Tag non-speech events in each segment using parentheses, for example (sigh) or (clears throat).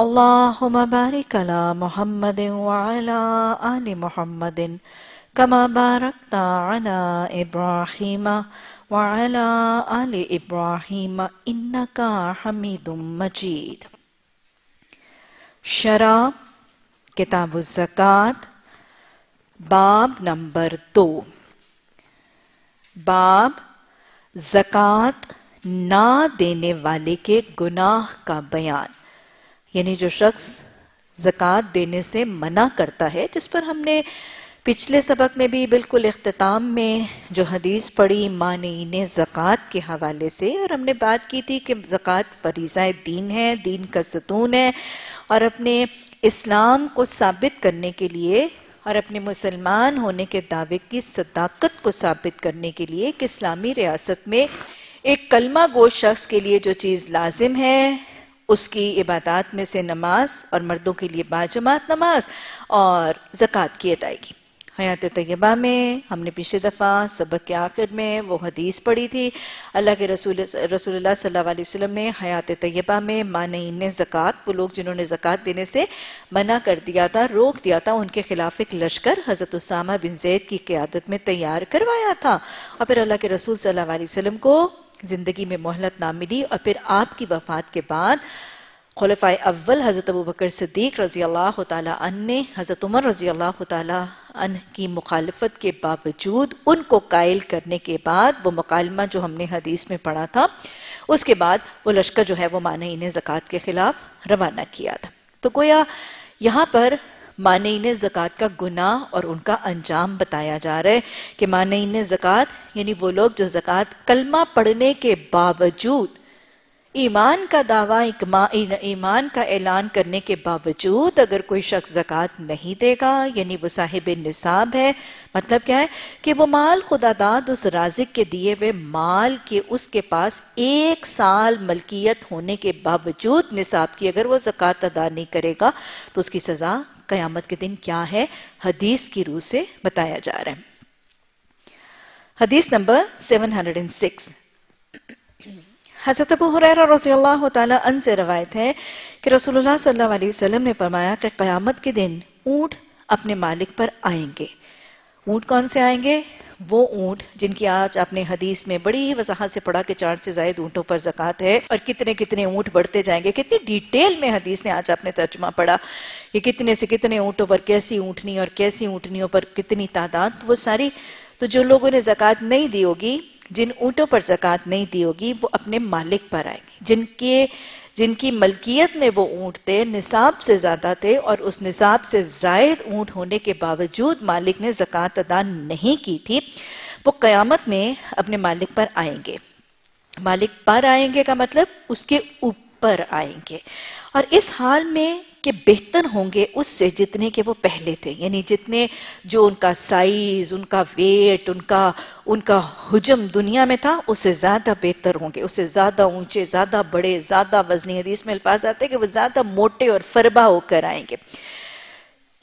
अल्लाहुम्मा बारिक अला मुहम्मद व अला आलि मुहम्मद कमा बारकता अला इब्राहिम व अला आलि इब्राहिम इन्नका हमीदुम मजीद शराब किताब ज़कात बाब नंबर दो बाब ज़कात ना देने वाले के गुनाह का बयान यानी जो शख्स ज़कात देने से मना करता है, जिस पर हमने पिछले सबक में भी बिल्कुल अख्ताम में जो हदीस पढ़ी मानीन ज़क़़त के हवाले से, और हमने बात की थी कि ज़क़़त फरीज़ा दीन है, दीन का सतून है, और अपने इस्लाम को साबित करने के लिए और अपने मुसलमान होने के दावे की सदाकत को साबित करने के लिए कि इस्लामी रियासत में एक कलमा गो शख्स के लिए जो चीज़ लाजिम है उसकी इबादत में से नमाज़ और मर्दों के लिए बाजमात नमाज़ और ज़क़़त की अदायगी। हयात तय्यबा में हमने पिछले दफ़ा सबक के आखिर में वो हदीस पढ़ी थी। अल्लाह के रसूल, रसूलुल्लाह सल्लल्लाहु अलैहि वसल्लम ने हयात तय्यबा में मानईन ज़क़़त, वो लोग जिन्होंने ज़क़़त देने से मना कर दिया था, रोक दिया था, उनके खिलाफ एक लश्कर हज़रत उसामा बिन जैद की क़्यादत में तैयार करवाया था। और फिर अल्लाह के रसूल सल्लल्लाहु अलैहि वसल्लम को ज़िंदगी में मोहलत ना मिली और फिर आपकी वफ़ात के बाद खुलफ़ा अव्वल हज़रत अबू बकर सिद्दीक रज़ी अल्लाह तन ने हज़रत उमर रज़ी अल्लाह तन की मुखालफत के बावजूद उनको कायल करने के बाद वो मुकालमा जो हमने हदीस में पढ़ा था, उसके बाद वो लश्कर जो है वो मानईन ज़क़़त के ख़िलाफ़ रवाना किया था। तो गोया यहाँ पर मानईन ज़क़़त का गुनाह और उनका अंजाम बताया जा रहा है कि मानईन ज़क़़त, यानी वो लोग जो ज़क़़त कलमा पढ़ने के बावजूद ईमान का दावा ईमान का ऐलान करने के बावजूद अगर कोई शख्स जक़ात नहीं देगा, यानी वो साहिब निसाब है मतलब क्या है कि वो माल खुदादाद उस राजिक के दिए हुए माल के उसके पास एक साल मलकियत होने के बावजूद निसाब की अगर वो जक़ात अदा नहीं करेगा तो उसकी सज़ा क़यामत के दिन क्या है, हदीस की रूह से बताया जा रहा है। हदीस नंबर 706 हज़रत अबू हुरैरा रज़ी अल्लाह तन से रवायत है कि रसूलुल्लाह सल्लल्लाहु अलैहि वसल्लम ने फरमाया कि क़यामत के दिन ऊँट अपने मालिक पर आएँगे। ऊँट कौन से आएँगे? वो ऊँट जिनकी आज आपने हदीस में बड़ी ही वजाहत से पढ़ा कि चार से जायद ऊँटों पर जक़ात है और कितने कितने ऊँट बढ़ते जाएँगे, कितनी डिटेल में हदीस ने आज आपने तर्जमा पढ़ा कि कितने से कितने ऊँटों पर कैसी ऊँटनी और कैसी ऊँटनियों पर कितनी तादाद, वो सारी तो जो लोगों ने जक़ात नहीं दी होगी, जिन ऊँटों पर जक़ात नहीं दी होगी, वो अपने मालिक पर आएँगे, जिनके जिनकी मलकियत में वो ऊँट थे, निसाब से ज़्यादा थे और उस निसाब से जायद ऊँट होने के बावजूद मालिक ने जक़ात अदा नहीं की थी। वो क़यामत में अपने मालिक पर आएँगे। मालिक पर आएँगे का मतलब उसके ऊपर आएँगे। और इस हाल में कि बेहतर होंगे उससे जितने के वो पहले थे। यानी जितने जो उनका साइज़ उनका वेट उनका उनका हुजम दुनिया में था, उससे ज़्यादा बेहतर होंगे। उससे ज़्यादा ऊँचे, ज़्यादा बड़े, ज़्यादा वजनी हदीस में अल्फाज आते हैं कि वो ज़्यादा मोटे और फरबा होकर आएँगे।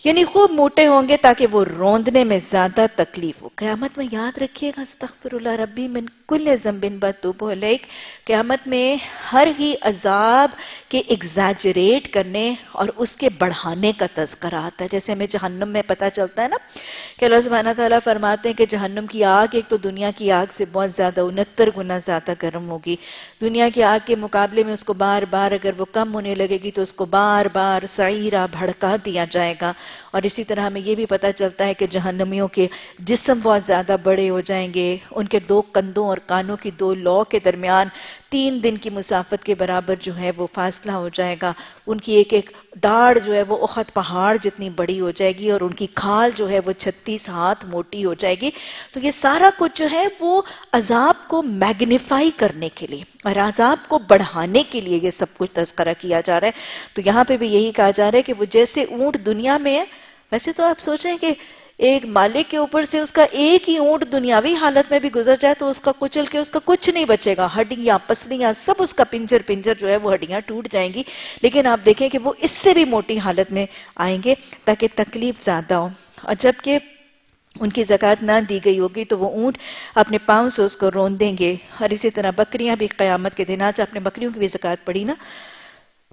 यानी खूब मोटे होंगे ताकि वो रोंदने में ज़्यादा तकलीफ़ हो। क्यामत में याद रखिएगा, अस्तगफिरुल्लाह, रब्बी, मिन कुल्ल जम्बिन बतूबो लाइक क्यामत में हर ही अजाब के एग्जैजरेट करने और उसके बढ़ाने का तस्करा आता है। जैसे हमें जहन्नम में पता चलता है ना कि अल्लाह सुबहाना ताला फरमाते हैं कि जहन्नम की आग एक तो दुनिया की आग से बहुत ज़्यादा उनहत्तर गुना ज़्यादा गर्म होगी। दुनिया की आग के मुकाबले में उसको बार बार अगर वो कम होने लगेगी तो उसको बार बार सईरा भड़का दिया जाएगा। और इसी तरह हमें ये भी पता चलता है कि जहन्नमियों के जिस्म बहुत ज़्यादा बड़े हो जाएँगे, उनके दो कंधों और कानों की दो लौ के दरमियान तीन दिन की मुसाफत के बराबर जो है वो फासला हो जाएगा। उनकी एक एक दाढ़ जो है वो उखत पहाड़ जितनी बड़ी हो जाएगी और उनकी खाल जो है वो छत्तीस हाथ मोटी हो जाएगी। तो ये सारा कुछ जो है वो अजाब को मैग्निफाई करने के लिए और अजाब को बढ़ाने के लिए ये सब कुछ तस्करा किया जा रहा है। तो यहाँ पे भी यही कहा जा रहा है कि वो जैसे ऊँट दुनिया में है, वैसे तो आप सोचें कि एक मालिक के ऊपर से उसका एक ही ऊँट दुनियावी हालत में भी गुजर जाए तो उसका कुचल के उसका कुछ नहीं बचेगा। हड्डियाँ, पसलियाँ, सब उसका पिंजर पिंजर जो है वो हड्डियाँ टूट जाएँगी। लेकिन आप देखें कि वो इससे भी मोटी हालत में आएँगे ताकि तकलीफ़ ज़्यादा हो। और जबकि उनकी जक़ात ना दी गई होगी तो वो ऊँट अपने पाँव से उसको रोन देंगे और इसी तरह बकरियाँ भी क़यामत के दिन, आज अपने बकरियों की भी जक़ात पड़ी ना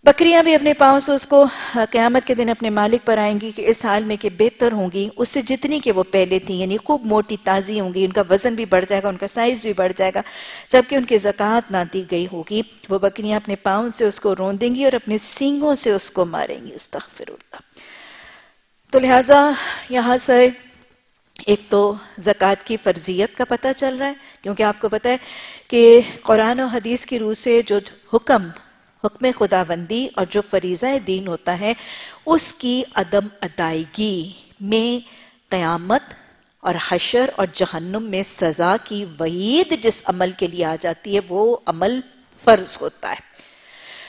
बकरियाँ भी अपने पाँव से उसको क़यामत के दिन अपने मालिक पर आएँगी कि इस हाल में कि बेहतर होंगी, उससे जितनी कि वो पहले थी, यानी खूब मोटी, ताज़ी होंगी, उनका वज़न भी बढ़ जाएगा, उनका साइज़ भी बढ़ जाएगा, जबकि उनकी जक़ात ना दी गई होगी। वो बकरियाँ अपने पाँव से उसको रोन देंगी और अपने सींगों से उसको मारेंगी इस्तफिर तो लिहाजा यहाँ से एक तो ज़क़़त की फ़र्जियत का पता चल रहा है, क्योंकि आपको पता है कि कुरान और हदीस की रूह से जो हुक्म हुक्म खुदाबंदी और जो फरीज़ा दीन होता है, उसकी अदम अदायगी में क़यामत और हशर और जहन्नुम में सज़ा की वईद जिस अमल के लिए आ जाती है, वो अमल फ़र्ज़ होता है।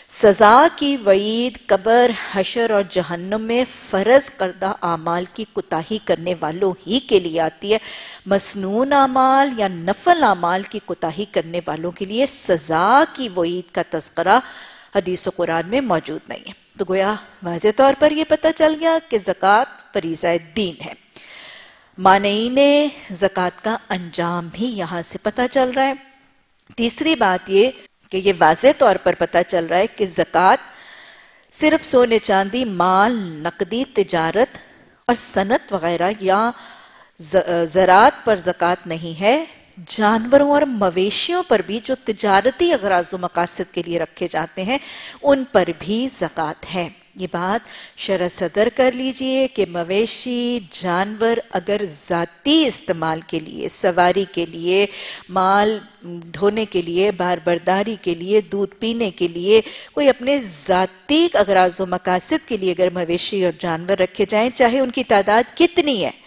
सजा की वईद कबर, हशर और जहन्नुम में फ़र्ज़ करदा आमाल की कुताही करने वालों ही के लिए आती है। मसनून आमाल या नफल आमाल की कुताही करने वालों के लिए सजा की वईद का तस्करा हदीस कुरान में मौजूद नहीं है। तो गोया वाज तौर पर यह पता चल गया कि जक़ात फरीज़ा दीन है। मानईन जक़ात का अंजाम भी यहाँ से पता चल रहा है। तीसरी बात ये कि ये वाज तौर पर पता चल रहा है कि जक़ात सिर्फ़ सोने चांदी, माल, नकदी, तिजारत और सनत वगैरह या ज़रात पर जक़ात नहीं है। जानवरों और मवेशियों पर भी जो तजारती अगराज मकासद के लिए रखे जाते हैं, उन पर भी जक़ात है। ये बात शरा सदर कर लीजिए कि मवेशी, जानवर अगर ज़ाती इस्तेमाल के लिए, सवारी के लिए, माल ढोने के लिए, बार बरदारी के लिए, दूध पीने के लिए, कोई अपने ज़ाती अगराज मकासद के लिए अगर मवेशी और जानवर रखे जाएँ, चाहे उनकी तादाद कितनी है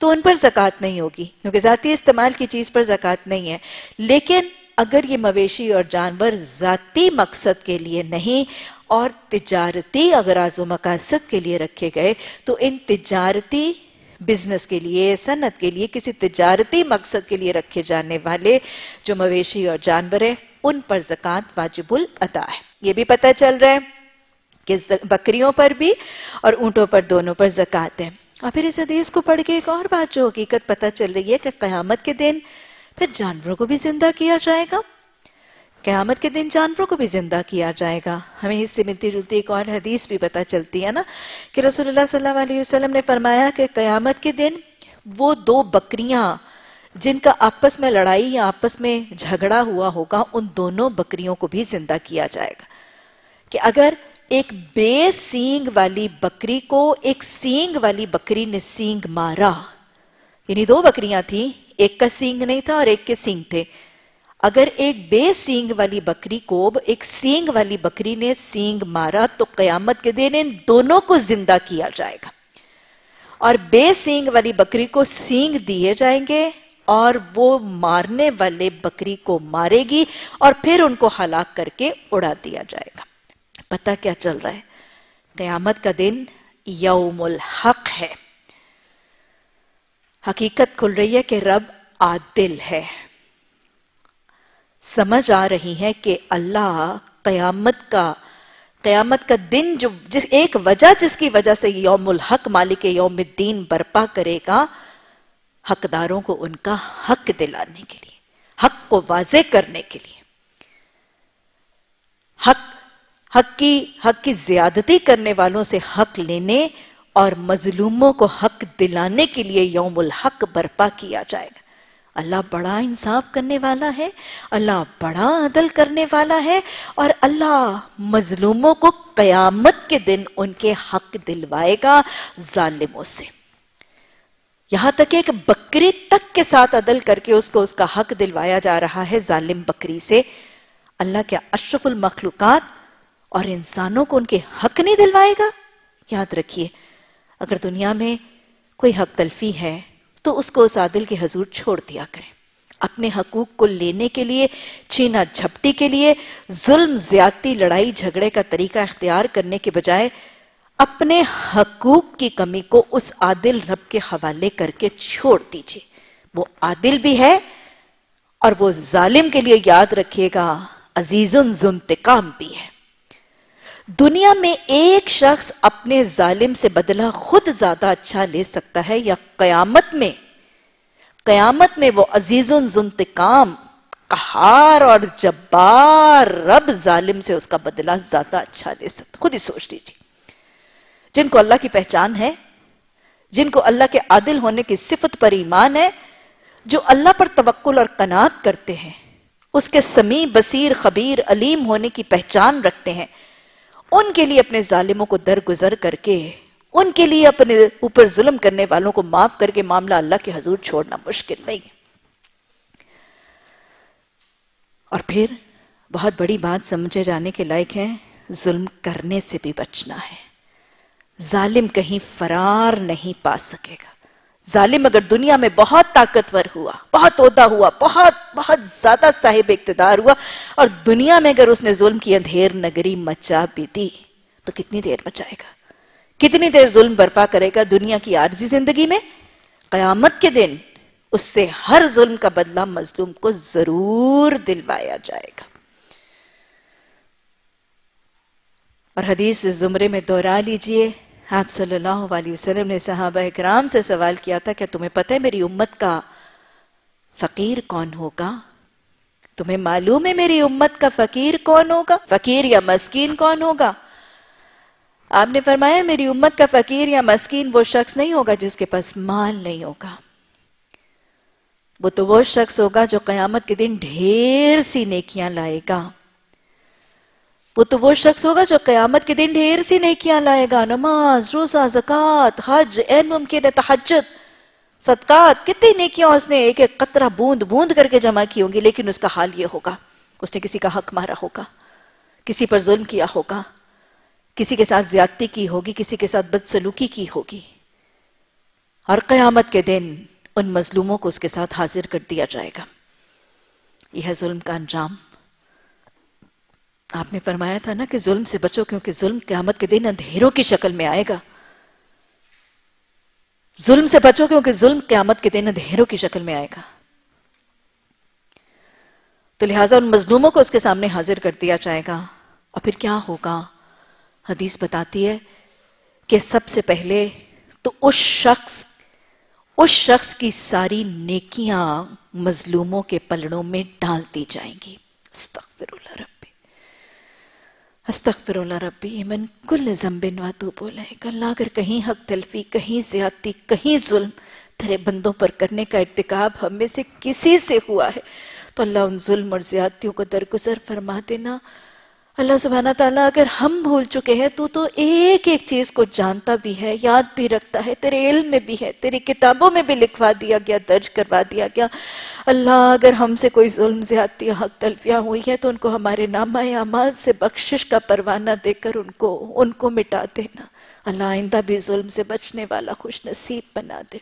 तो उन पर जक़ात नहीं होगी, क्योंकि ज़ाती इस्तेमाल की चीज़ पर जक़ात नहीं है। लेकिन अगर ये मवेशी और जानवर ज़ाती मकसद के लिए नहीं और तिजारती अगराज मकासद के लिए रखे गए तो इन तिजारती बिज़नेस के लिए सनत के लिए, किसी तिजारती मकसद के लिए रखे जाने वाले जो मवेशी और जानवर है, उन पर जक़ात वाजिबुल अदा है। ये भी पता चल रहा है कि बकरियों पर भी और ऊंटों पर दोनों पर जक़ात है। और फिर इस हदीस को पढ़ के एक और बात जो हकीकत पता चल रही है कि क़यामत के दिन फिर जानवरों को भी ज़िंदा किया जाएगा। क़यामत के दिन जानवरों को भी ज़िंदा किया जाएगा। हमें इससे मिलती जुलती एक और हदीस भी पता चलती है ना, कि रसूलुल्लाह सल्लल्लाहु ने फरमाया कि क़यामत के दिन वो दो बकरियाँ जिनका आपस में लड़ाई या आपस में झगड़ा हुआ होगा, उन दोनों बकरियों को भी ज़िंदा किया जाएगा। कि अगर एक बे सींग वाली बकरी को एक सींग वाली बकरी ने सींग मारा। यानी दो बकरियाँ थी, एक का सींग नहीं था और एक के सींग थे। अगर एक बे सींग वाली बकरी को, एक सींग वाली बकरी ने सींग मारा तो कयामत के दिन इन दोनों को ज़िंदा किया जाएगा। और बे सींग वाली बकरी को सींग दिए जाएँगे और वो मारने वाले बकरी को मारेगी और फिर उनको हलाक करके उड़ा दिया जाएगा। पता क्या चल रहा है? कयामत का दिन यौमुल हक है। हकीकत खुल रही है कि रब आदिल है। समझ आ रही है कि अल्लाह कयामत का कयामत का दिन जो, जिस, एक वजह जिसकी वजह से यौमुल हक मालिक यौमुद्दीन बर्पा करेगा, हकदारों को उनका हक दिलाने के लिए, हक को वाजे करने के लिए। हक हक की हक की ज्यादती करने वालों से हक लेने और मजलूमों को हक दिलाने के लिए यौमुल हक बर्पा किया जाएगा। अल्लाह बड़ा इंसाफ करने वाला है, अल्लाह बड़ा अदल करने वाला है और अल्लाह मजलूमों को कयामत के दिन उनके हक दिलवाएगा जालिमों से। यहाँ तक एक बकरी तक के साथ अदल करके उसको उसका हक दिलवाया जा रहा है जालिम बकरी से। अल्लाह के अशरफुल मखलूकत और इंसानों को उनके हक नहीं दिलवाएगा? याद रखिए, अगर दुनिया में कोई हक तलफी है तो उसको उस आदिल के हजूर छोड़ दिया करें। अपने हकूक को लेने के लिए, छीना झपटी के लिए, जुल्म, ज्यादती, लड़ाई, झगड़े का तरीका इख्तियार करने के बजाय अपने हकूक की कमी को उस आदिल रब के हवाले करके छोड़ दीजिए। वो आदिल भी है और वो जालिम के लिए याद रखिएगा, अजीजुन जुनतिकाम भी है। दुनिया में एक शख्स अपने जालिम से बदला खुद ज़्यादा अच्छा ले सकता है या कयामत में? कयामत में वो अजीजुन जुनतिकाम कहार और जब्बार रब जालिम से उसका बदला ज़्यादा अच्छा ले सकता खुद ही सोच लीजिए। जिनको अल्लाह की पहचान है, जिनको अल्लाह के आदिल होने की सिफत पर ईमान है, जो अल्लाह पर तवक्कुल और कनात करते हैं, उसके समी बसीर खबीर अलीम होने की पहचान रखते हैं उनके लिए अपने जालिमों को दरगुजर करके, उनके लिए अपने ऊपर जुल्म करने वालों को माफ़ करके मामला अल्लाह के हजूर छोड़ना मुश्किल नहीं है। और फिर, बहुत बड़ी बात समझे जाने के लायक है, जुल्म करने से भी बचना है। जालिम कहीं फरार नहीं पा सकेगा। जालिम अगर दुनिया में बहुत ताकतवर हुआ, बहुत ओदा हुआ, बहुत बहुत ज़्यादा साहिब इकतदार हुआ, और दुनिया में अगर उसने जुल्म की अंधेर नगरी मचा भी दी तो कितनी देर मचाएगा कितनी देर जुल्म बर्पा करेगा दुनिया की आरजी ज़िंदगी में? कयामत के दिन उससे हर जुल्म का बदला मजलूम को ज़रूर दिलवाया जाएगा। और हदीस जुमरे में दोहरा लीजिए। आप सल्लल्लाहु अलैहि वसल्लम ने सहाबा कराम से सवाल किया था क्या तुम्हें पता है मेरी उम्मत का फकीर कौन होगा? तुम्हें मालूम है मेरी उम्मत का फकीर कौन होगा? फकीर या मस्कीन कौन होगा? आपने फरमाया, मेरी उम्मत का फकीर या मस्कीन वो शख्स नहीं होगा जिसके पास माल नहीं होगा। वो तो वो शख्स होगा जो कयामत के दिन ढेर सी नेकियाँ लाएगा। वो तो वो शख्स होगा जो कयामत के दिन ढेर सी नेकियाँ लाएगा, नमाज़, रोजा, जक़ात, हज एन मुमकिन तहजद सदकात, कितनी नेकियाँ उसने एक एक कतरा बूंद बूंद करके जमा की होंगी, लेकिन उसका हाल ये होगा। उसने किसी का हक मारा होगा, किसी पर जुल्म किया होगा, किसी के साथ ज्यादती की होगी, किसी के साथ बदसलूकी की होगी। और कयामत के दिन उन मजलूमों को उसके साथ हाजिर कर दिया जाएगा। यह जुल्म का अंजाम। आपने फरमाया था ना कि जुल्म से बचो, क्योंकि जुल्म क्यामत के दिन अंधेरों की शक्ल में आएगा। जुल्म से बचो, क्योंकि जुल्म क्यामत के दिन अंधेरों की शक्ल में आएगा। तो लिहाजा उन मजलूमों को उसके सामने हाजिर कर दिया जाएगा। और फिर क्या होगा? हदीस बताती है कि सबसे पहले तो उस शख्स उस शख्स की सारी नेकियाँ मजलूमों के पलड़ों में डाल दी जाएँगी। अस्तगफिरुल्लाह रबी मन कुल जम्बिन बोले अल्लाह अगर कहीं हक तलफी, कहीं ज्यादती, कहीं जुल्म, तेरे बंदों पर करने का इरतकाब हमें से किसी से हुआ है। तो अल्लाह उन जुल्म और ज्यादतियों को दरगुजर फरमा देना। अल्लाह सुबहाना ताला, अगर हम भूल चुके हैं, तू तो एक एक चीज़ को जानता भी है, याद भी रखता है, तेरे इल्म में भी है, तेरी किताबों में भी लिखवा दिया गया, दर्ज करवा दिया गया। अल्लाह, अगर हमसे कोई जुल्म, ज्यादती, हक तलफिया हुई है तो उनको हमारे नामा अमाल से बख्शिश का परवाना देकर उनको उनको मिटा देना। अल्लाह आइंदा भी जुल्म से बचने वाला खुश नसीब बना दे।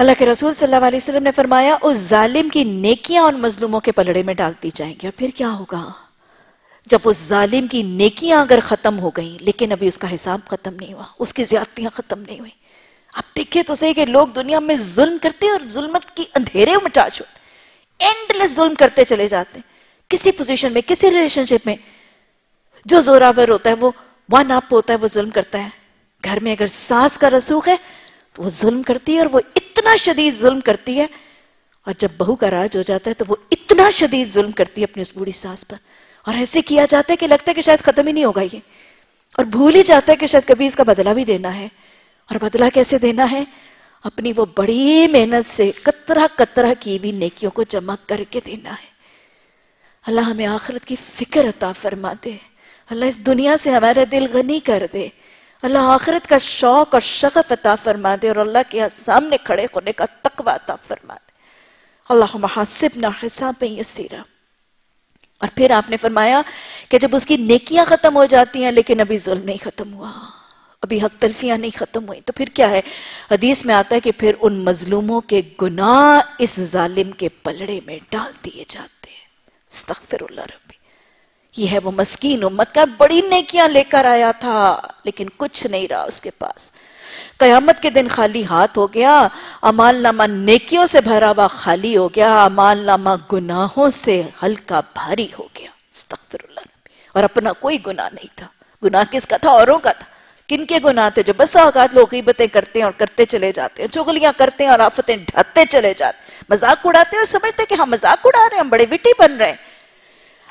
अल्लाह के रसूल सल्लल्लाहु अलैहि वसल्लम ने फरमाया, उस जालिम की नेकियाँ उन मजलूमों के पलड़े में डाल दी जाएँगी। और फिर क्या होगा? जब उस जालिम की नेकियाँ अगर खत्म हो गई, लेकिन अभी उसका हिसाब खत्म नहीं हुआ, उसकी ज्यादतियाँ खत्म नहीं हुई। आप देखिए तो सही कि लोग दुनिया में जुल्म करते और जुल्मत की अंधेरे मचा छोड़ एंडलेस जुल्म करते चले जाते हैं। किसी पोजीशन में, किसी रिलेशनशिप में जो जोरावर होता है, वो वन अप होता है, वो जुल्म करता है। घर में अगर सास का रसूख है तो वो जुल्म करती है और वो इतना शदीद जुल्म करती है और जब बहू का राज हो जाता है तो वो इतना शदीद जुल्म करती है अपनी उस बूढ़ी सास पर। और ऐसे किया जाता है कि लगता है कि शायद खत्म ही नहीं होगा ये। और भूल ही जाता है कि शायद कभी इसका बदला भी देना है। और बदला कैसे देना है? अपनी वो बड़ी मेहनत से कतरा कतरा की भी नेकियों को जमा करके देना है। अल्लाह हमें आखिरत की फ़िक्र अता फरमा दे। अल्लाह इस दुनिया से हमारा दिल गनी कर दे। अल्लाह आखिरत का शौक और शगफ अता फरमा दे और अल्लाह के सामने खड़े होने का तकवा अता फरमा दे अल्लाह महासिब ना हिसाब सीरा और फिर आपने फरमाया कि जब उसकी नेकियाँ खत्म हो जाती हैं, लेकिन अभी जुल्म नहीं खत्म हुआ, अभी हक तलफियाँ नहीं खत्म हुई तो फिर क्या है? हदीस में आता है कि फिर उन मजलूमों के गुनाह इस जालिम के पलड़े में डाल दिए जाते हैं। ये है वो मस्कीन उम्मत का बड़ी नेकियाँ लेकर आया था, लेकिन कुछ नहीं रहा उसके पास। कयामत के दिन खाली हाथ हो गया अमाल नामा नेकियों से भरा हुआ खाली हो गया अमाल नामा गुनाहों से हल्का भारी हो गया और अपना कोई गुनाह नहीं था। गुनाह किसका था? औरों का था। किन के गुनाह थे? जो बस औकात लोग करते हैं और करते चले जाते हैं, चुगलियाँ करते हैं और आफतें ढाते चले जाते मज़ाक उड़ाते हैं और समझते हैं कि हम मज़ाक उड़ा रहे हैं, हम बड़े विटी बन रहे हैं।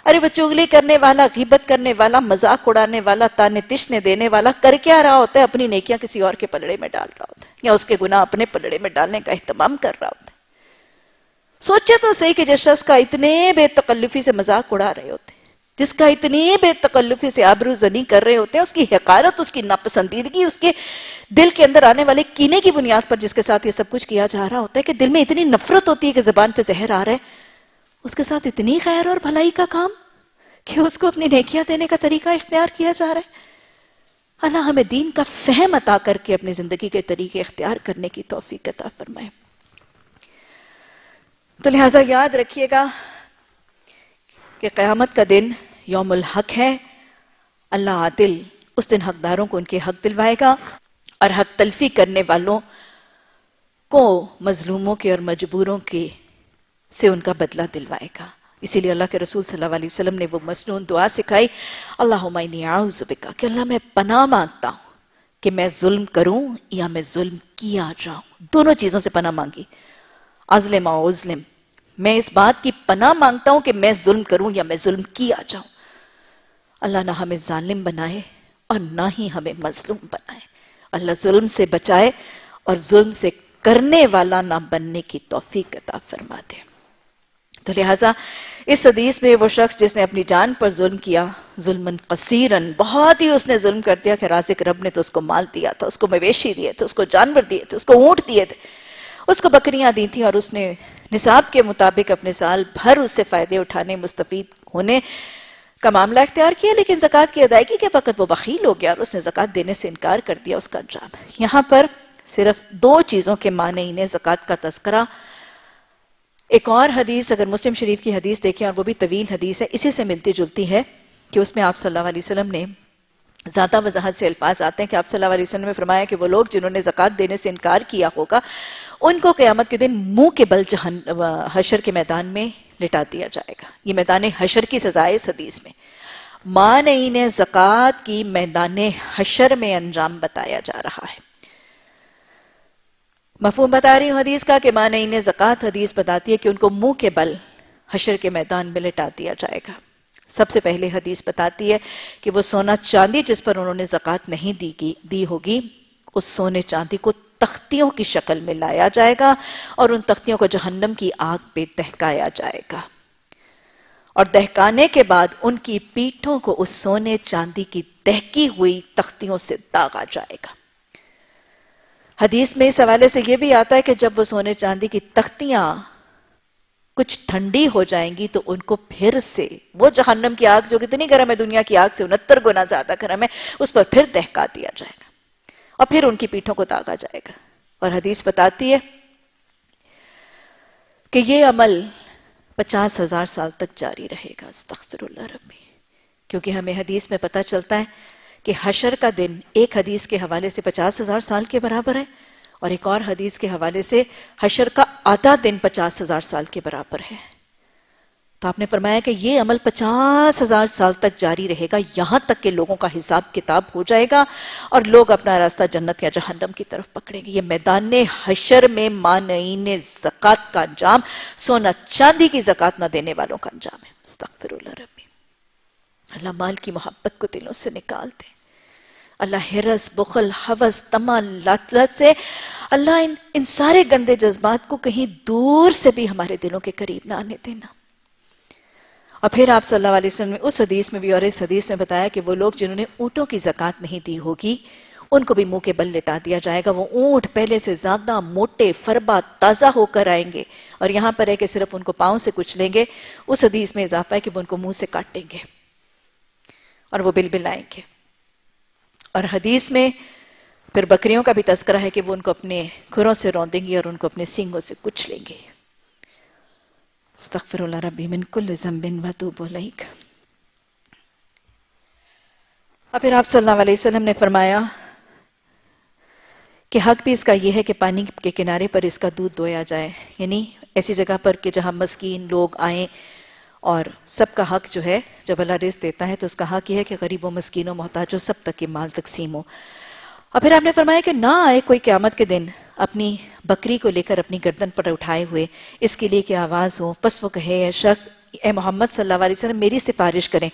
अरे वो चुगली करने वाला, गिबत करने वाला, मज़ाक उड़ाने वाला, ताने तिशने देने वाला, कर क्या रहा होता है? अपनी नेकियाँ किसी और के पलड़े में डाल रहा होता है, या उसके गुना अपने पलड़े में डालने का अहतमाम कर रहा होता है। सोचे तो सही कि जिस शख्स का इतने बेतकल्लुफी से मज़ाक उड़ा रहे होते जिसका इतनी बेतकल्लुफी से आबरू जनी कर रहे होते हैं, उसकी हकारत उसकी नापसंदीदगी, उसके दिल के अंदर आने वाले कीने की बुनियाद पर जिसके साथ ये सब कुछ किया जा रहा होता है कि दिल में इतनी नफरत होती है कि जबान पे जहर आ रहा है उसके साथ इतनी खैर और भलाई का काम कि उसको अपनी नेकियाँ देने का तरीका इख्तियार किया जा रहा है। अल्लाह हमें दीन का फहम अता करके अपनी ज़िंदगी के तरीके इख्तियार करने की तोफीक अता फरमाए। तो लिहाजा याद रखिएगा कि क़यामत का दिन यौमुल हक है। अल्लाह आदिल उस दिन हकदारों को उनके हक दिलवाएगा और हक तलफी करने वालों को मजलूमों के और मजबूरों के से उनका बदला दिलवाएगा। इसीलिए अल्लाह के रसूल सल्लल्लाहु अलैहि वसल्लम ने वो मसनून दुआ सिखाई अल्लाह आउजुबिका कि अल्लाह मैं पनाह माँगता हूँ कि मैं जुल्म करूँ या मैं जुल्म किया जाऊँ। दोनों चीज़ों से पनाह मांगी। अजलिम उजलिम। मैं इस बात की पनाह माँगता हूँ कि मैं जुल्म करूँ या मैं जुल्म किया जाऊँ। अल्लाह ना हमें जालिम बनाए और ना ही हमें मजलूम बनाए। अल्लाह जुल्म से बचाए और जुल्म से करने वाला ना बनने की तोफीक अता फरमा दे। तो लिहाजा, इस हदीस में वो शख्स जिसने अपनी जान पर जुल्म किया, जुल्मन कसीरन, बहुत ही उसने जुल्म कर दिया कि राजिक रब ने तो उसको माल दिया था, उसको मवेशी दिए थे, उसको जानवर दिए थे, उसको ऊँट दिए थे। उसको बकरियाँ दी थी और उसने निसाब के मुताबिक अपने साल भर उससे फ़ायदे उठाने मुस्तफ़ होने का मामला इख्तियार किया, लेकिन जक़ात की अदायगी के वक्त वो बखील हो गया और उसने जक़ात देने से इनकार कर दिया उसका अंजाम। यहाँ पर सिर्फ़ दो चीज़ों के माने इन्हें जक़ात का तस्करा एक और हदीस, अगर मुस्लिम शरीफ की हदीस देखें, और वो भी तवील हदीस है, इसी से मिलती जुलती है कि उसमें आप सल्लल्लाहु अलैहि वसल्लम ने ज़्यादा वजाहत से अल्फाज आते हैं कि आप सल्लल्लाहु अलैहि वसल्लम ने फरमाया कि वो लोग जिन्होंने जक़ात देने से इनकार किया होगा, उनको क़यामत के दिन मुँह के बल जहन हशर के मैदान में लिटा दिया जाएगा। ये मैदान हशर की सजाए इस हदीस में। माँ ने जक़ात की मैदान हशर में अंजाम बताया जा रहा है। मफहूम बता रही हूँ हदीस का कि माने इन्हें जक़ात हदीस बताती है कि उनको मुँह के बल हशर के मैदान में लिटा दिया जाएगा। सबसे पहले हदीस बताती है कि वो सोना चांदी जिस पर उन्होंने जक़ात नहीं दी की, दी होगी, उस सोने चांदी को तख्तियों की शक्ल में लाया जाएगा और उन तख्तियों को जहन्नम की आग पे दहकाया जाएगा। और दहकाने के बाद उनकी पीठों को उस सोने चांदी की दहकी हुई तख्तियों से दागा जाएगा। हदीस में इस हवाले से यह भी आता है कि जब वो सोने चांदी की तख्तियाँ कुछ ठंडी हो जाएँगी तो उनको फिर से, वो जहन्नम की आग जो कितनी गर्म है, दुनिया की आग से उनहत्तर गुना ज़्यादा गर्म है, उस पर फिर दहका दिया जाएगा और फिर उनकी पीठों को दागा जाएगा। और हदीस बताती है कि ये अमल पचास हज़ार साल तक जारी रहेगा रबी क्योंकि हमें हदीस में पता चलता है कि हशर का दिन एक हदीस के हवाले से पचास हज़ार साल के बराबर है और एक और हदीस के हवाले से हशर का आधा दिन पचास हज़ार साल के बराबर है। तो आपने फरमाया कि ये अमल पचास हज़ार साल तक जारी रहेगा, यहाँ तक के लोगों का हिसाब किताब हो जाएगा और लोग अपना रास्ता जन्नत या जहन्नम की तरफ़ पकड़ेंगे। ये मैदान हशर में मानईन जक़ात का अंजाम, सोना चांदी की जक़ात ना देने वालों का अंजाम है। अल्लाह माल की मोहब्बत को दिलों से निकाल दे। अल्लाह हिरस, बुखल, हवस तमा लालच से अल्लाह इन इन सारे गंदे जज्बात को कहीं दूर से भी हमारे दिलों के करीब ना आने देना। और फिर आप सल्लल्लाहु अलैहि वसल्लम ने उस हदीस में भी और इस हदीस में बताया कि वो लोग जिन्होंने ऊँटों की जक़ात नहीं दी होगी, उनको भी मुँह के बल लिटा दिया जाएगा। वो ऊँट पहले से ज़्यादा मोटे, फरबा, ताज़ा होकर आएँगे और यहाँ पर है कि सिर्फ़ उनको पाँव से कुछ लेंगे। उस हदीस में इजाफा है कि वो उनको मुँह से काटेंगे और वो बिल बिल आएँगे और हदीस में फिर बकरियों का भी तस्करा है कि वो उनको अपने खुरों से रौंदेंगी और उनको अपने सींगों से कुछ लेंगे। वतूबलैक और फिर आप सल्लल्लाहु अलैहि वसल्लम ने फरमाया कि हक भी इसका यह है कि पानी के किनारे पर इसका दूध दोया जाए। यानी ऐसी जगह पर कि जहाँ मस्कीन लोग आए और सबका हक जो है, जब अल्लाह रिज देता है तो उसका हक ये है कि गरीबों, मस्किनों, मोहताजों, सब तक की माल तकसीम हो और फिर आपने फरमाया कि ना आए कोई क्यामत के दिन, अपनी बकरी को लेकर अपनी गर्दन पर उठाए हुए, इसके लिए कि आवाज़ हो, बस वो कहे शख्स, ए मोहम्मद सल्लल्लाहु अलैहि वसल्लम, मेरी सिफारिश करें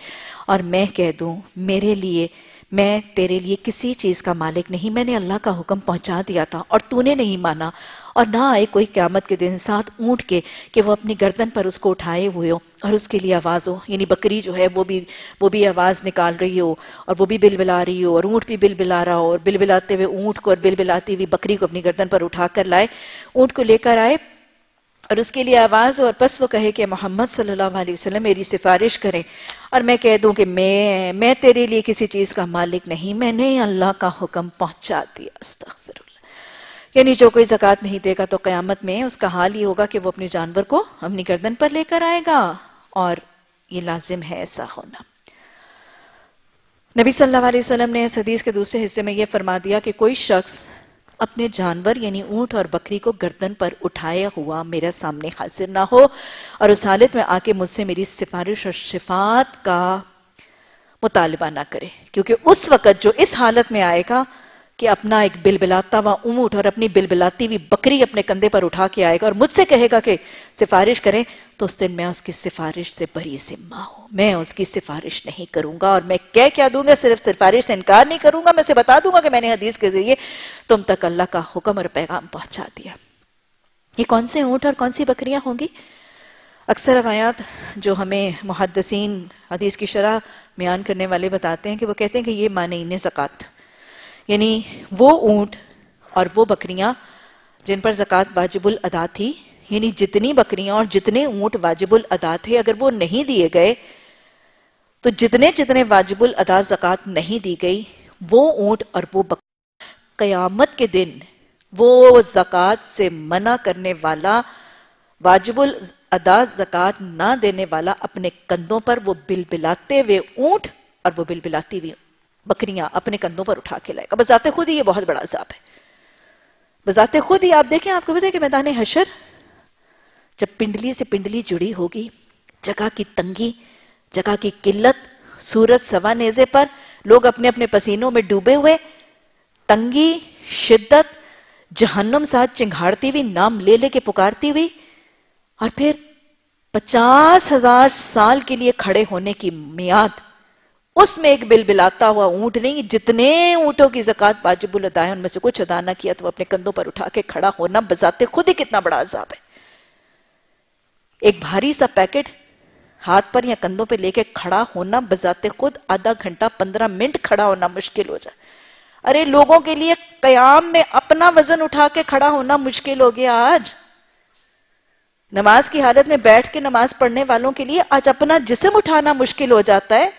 और मैं कह दूँ, मेरे लिए मैं तेरे लिए किसी चीज़ का मालिक नहीं, मैंने अल्लाह का हुक्म पहुँचा दिया था और तूने नहीं माना। और ना आए कोई क्यामत के दिन साथ ऊँट के कि वो अपनी गर्दन पर उसको उठाए हुए हो और उसके लिए आवाज़ हो। यानी बकरी जो है, वो भी वो भी आवाज़ निकाल रही हो और वो भी बिल बिला रही हो और ऊँट भी बिल बिला रहा हो और बिल बिलाते हुए ऊँट को और बिल बिलाती हुई बकरी को अपनी गर्दन पर उठा कर लाए, ऊँट को लेकर आए और उसके लिए आवाज़ और बस वो कहे कि, मोहम्मद सल्लल्लाहु अलैहि वसल्लम, मेरी सिफारिश करें। और मैं कह दूँ कि मैं मैं तेरे लिए किसी चीज़ का मालिक नहीं, मैंने अल्लाह का हुक्म पहुँचा दिया अस्तगफिर यानी जो कोई जक़ात नहीं देगा तो क़यामत में उसका हाल ये होगा कि वो अपने जानवर को अपनी गर्दन पर लेकर आएगा, और ये लाजिम है ऐसा होना। नबी सल्लल्लाहु अलैहि वसल्लम ने इस हदीस के दूसरे हिस्से में यह फरमा दिया कि कोई शख्स अपने जानवर यानी ऊँट और बकरी को गर्दन पर उठाया हुआ मेरा सामने हाजिर ना हो और उस हालत में आके मुझसे मेरी सिफारिश और शिफात का मुतालबा ना करे, क्योंकि उस वक़्त जो इस हालत में आएगा कि अपना एक बिलबिलाता हुआ ऊँट और अपनी बिलबिलाती हुई बकरी अपने कंधे पर उठा के आएगा और मुझसे कहेगा कि, सिफारिश करें तो उस दिन मैं उसकी सिफारिश से बड़ी जिम्मा हूँ। मैं उसकी सिफारिश नहीं करूँगा और मैं क्या क्या दूँगा, सिर्फ़ सिफारिश से इनकार नहीं करूँगा। मैं बता दूँगा कि मैंने हदीस के ज़रिए तुम तक अल्लाह का हुक्म और पैगाम पहुँचा दिया। ये कौन से ऊँट और कौन सी बकरियाँ होंगी? अक्सर रवायात जो हमें मुहदसिन हदीस की शरह बयान करने वाले बताते हैं कि वो कहते हैं कि ये माने इन्हें ज़क़़त। यानी वो ऊँट और वो बकरियाँ जिन पर जक़ात वाजिबुल अदा थी, यानी जितनी बकरियाँ और जितने ऊँट वाजिबुल अदा थे, अगर वो नहीं दिए गए तो जितने जितने वाजिबुल अदा जक़ात नहीं दी गई, वो ऊँट और वो बक, कयामत के दिन वो जक़ात से मना करने वाला, वाजिबुल अदा जक़ात ना देने वाला अपने कंधों पर वो बिल बिलाते हुए ऊँट और वो बिल बिलाती हुई बकरियाँ अपने कंधों पर उठा के लाएगा। बजाते खुद ही ये बहुत बड़ा अजाब है। बजाते खुद ही आप देखें, आपको पता है कि मैदान हशर। जब पिंडली से पिंडली जुड़ी होगी, जगह की तंगी, जगह की किल्लत सूरज सवा नेजे पर लोग अपने अपने पसीनों में डूबे हुए, तंगी, शिद्दत, जहन्नुम साथ चिंगाड़ती हुई, नाम ले लेके पुकारती हुई, और फिर पचास हज़ार साल के लिए खड़े होने की मियाद उसमें एक बिल बिलाता हुआ ऊँट नहीं, जितने ऊंटों की जक़ात वाजिबुल अदा है उनमें से कुछ अदा ना किया तो अपने कंधों पर उठा के खड़ा होना बजाते खुद ही कितना बड़ा अजाब है। एक भारी सा पैकेट हाथ पर या कंधों पे लेके खड़ा होना बजाते खुद आधा घंटा, पंद्रह मिनट खड़ा होना मुश्किल हो जाए। अरे लोगों के लिए कयाम में अपना वज़न उठा के खड़ा होना मुश्किल हो गया आज। नमाज़ की हालत में बैठ के नमाज़ पढ़ने वालों के लिए आज अपना जिसम उठाना मुश्किल हो जाता है।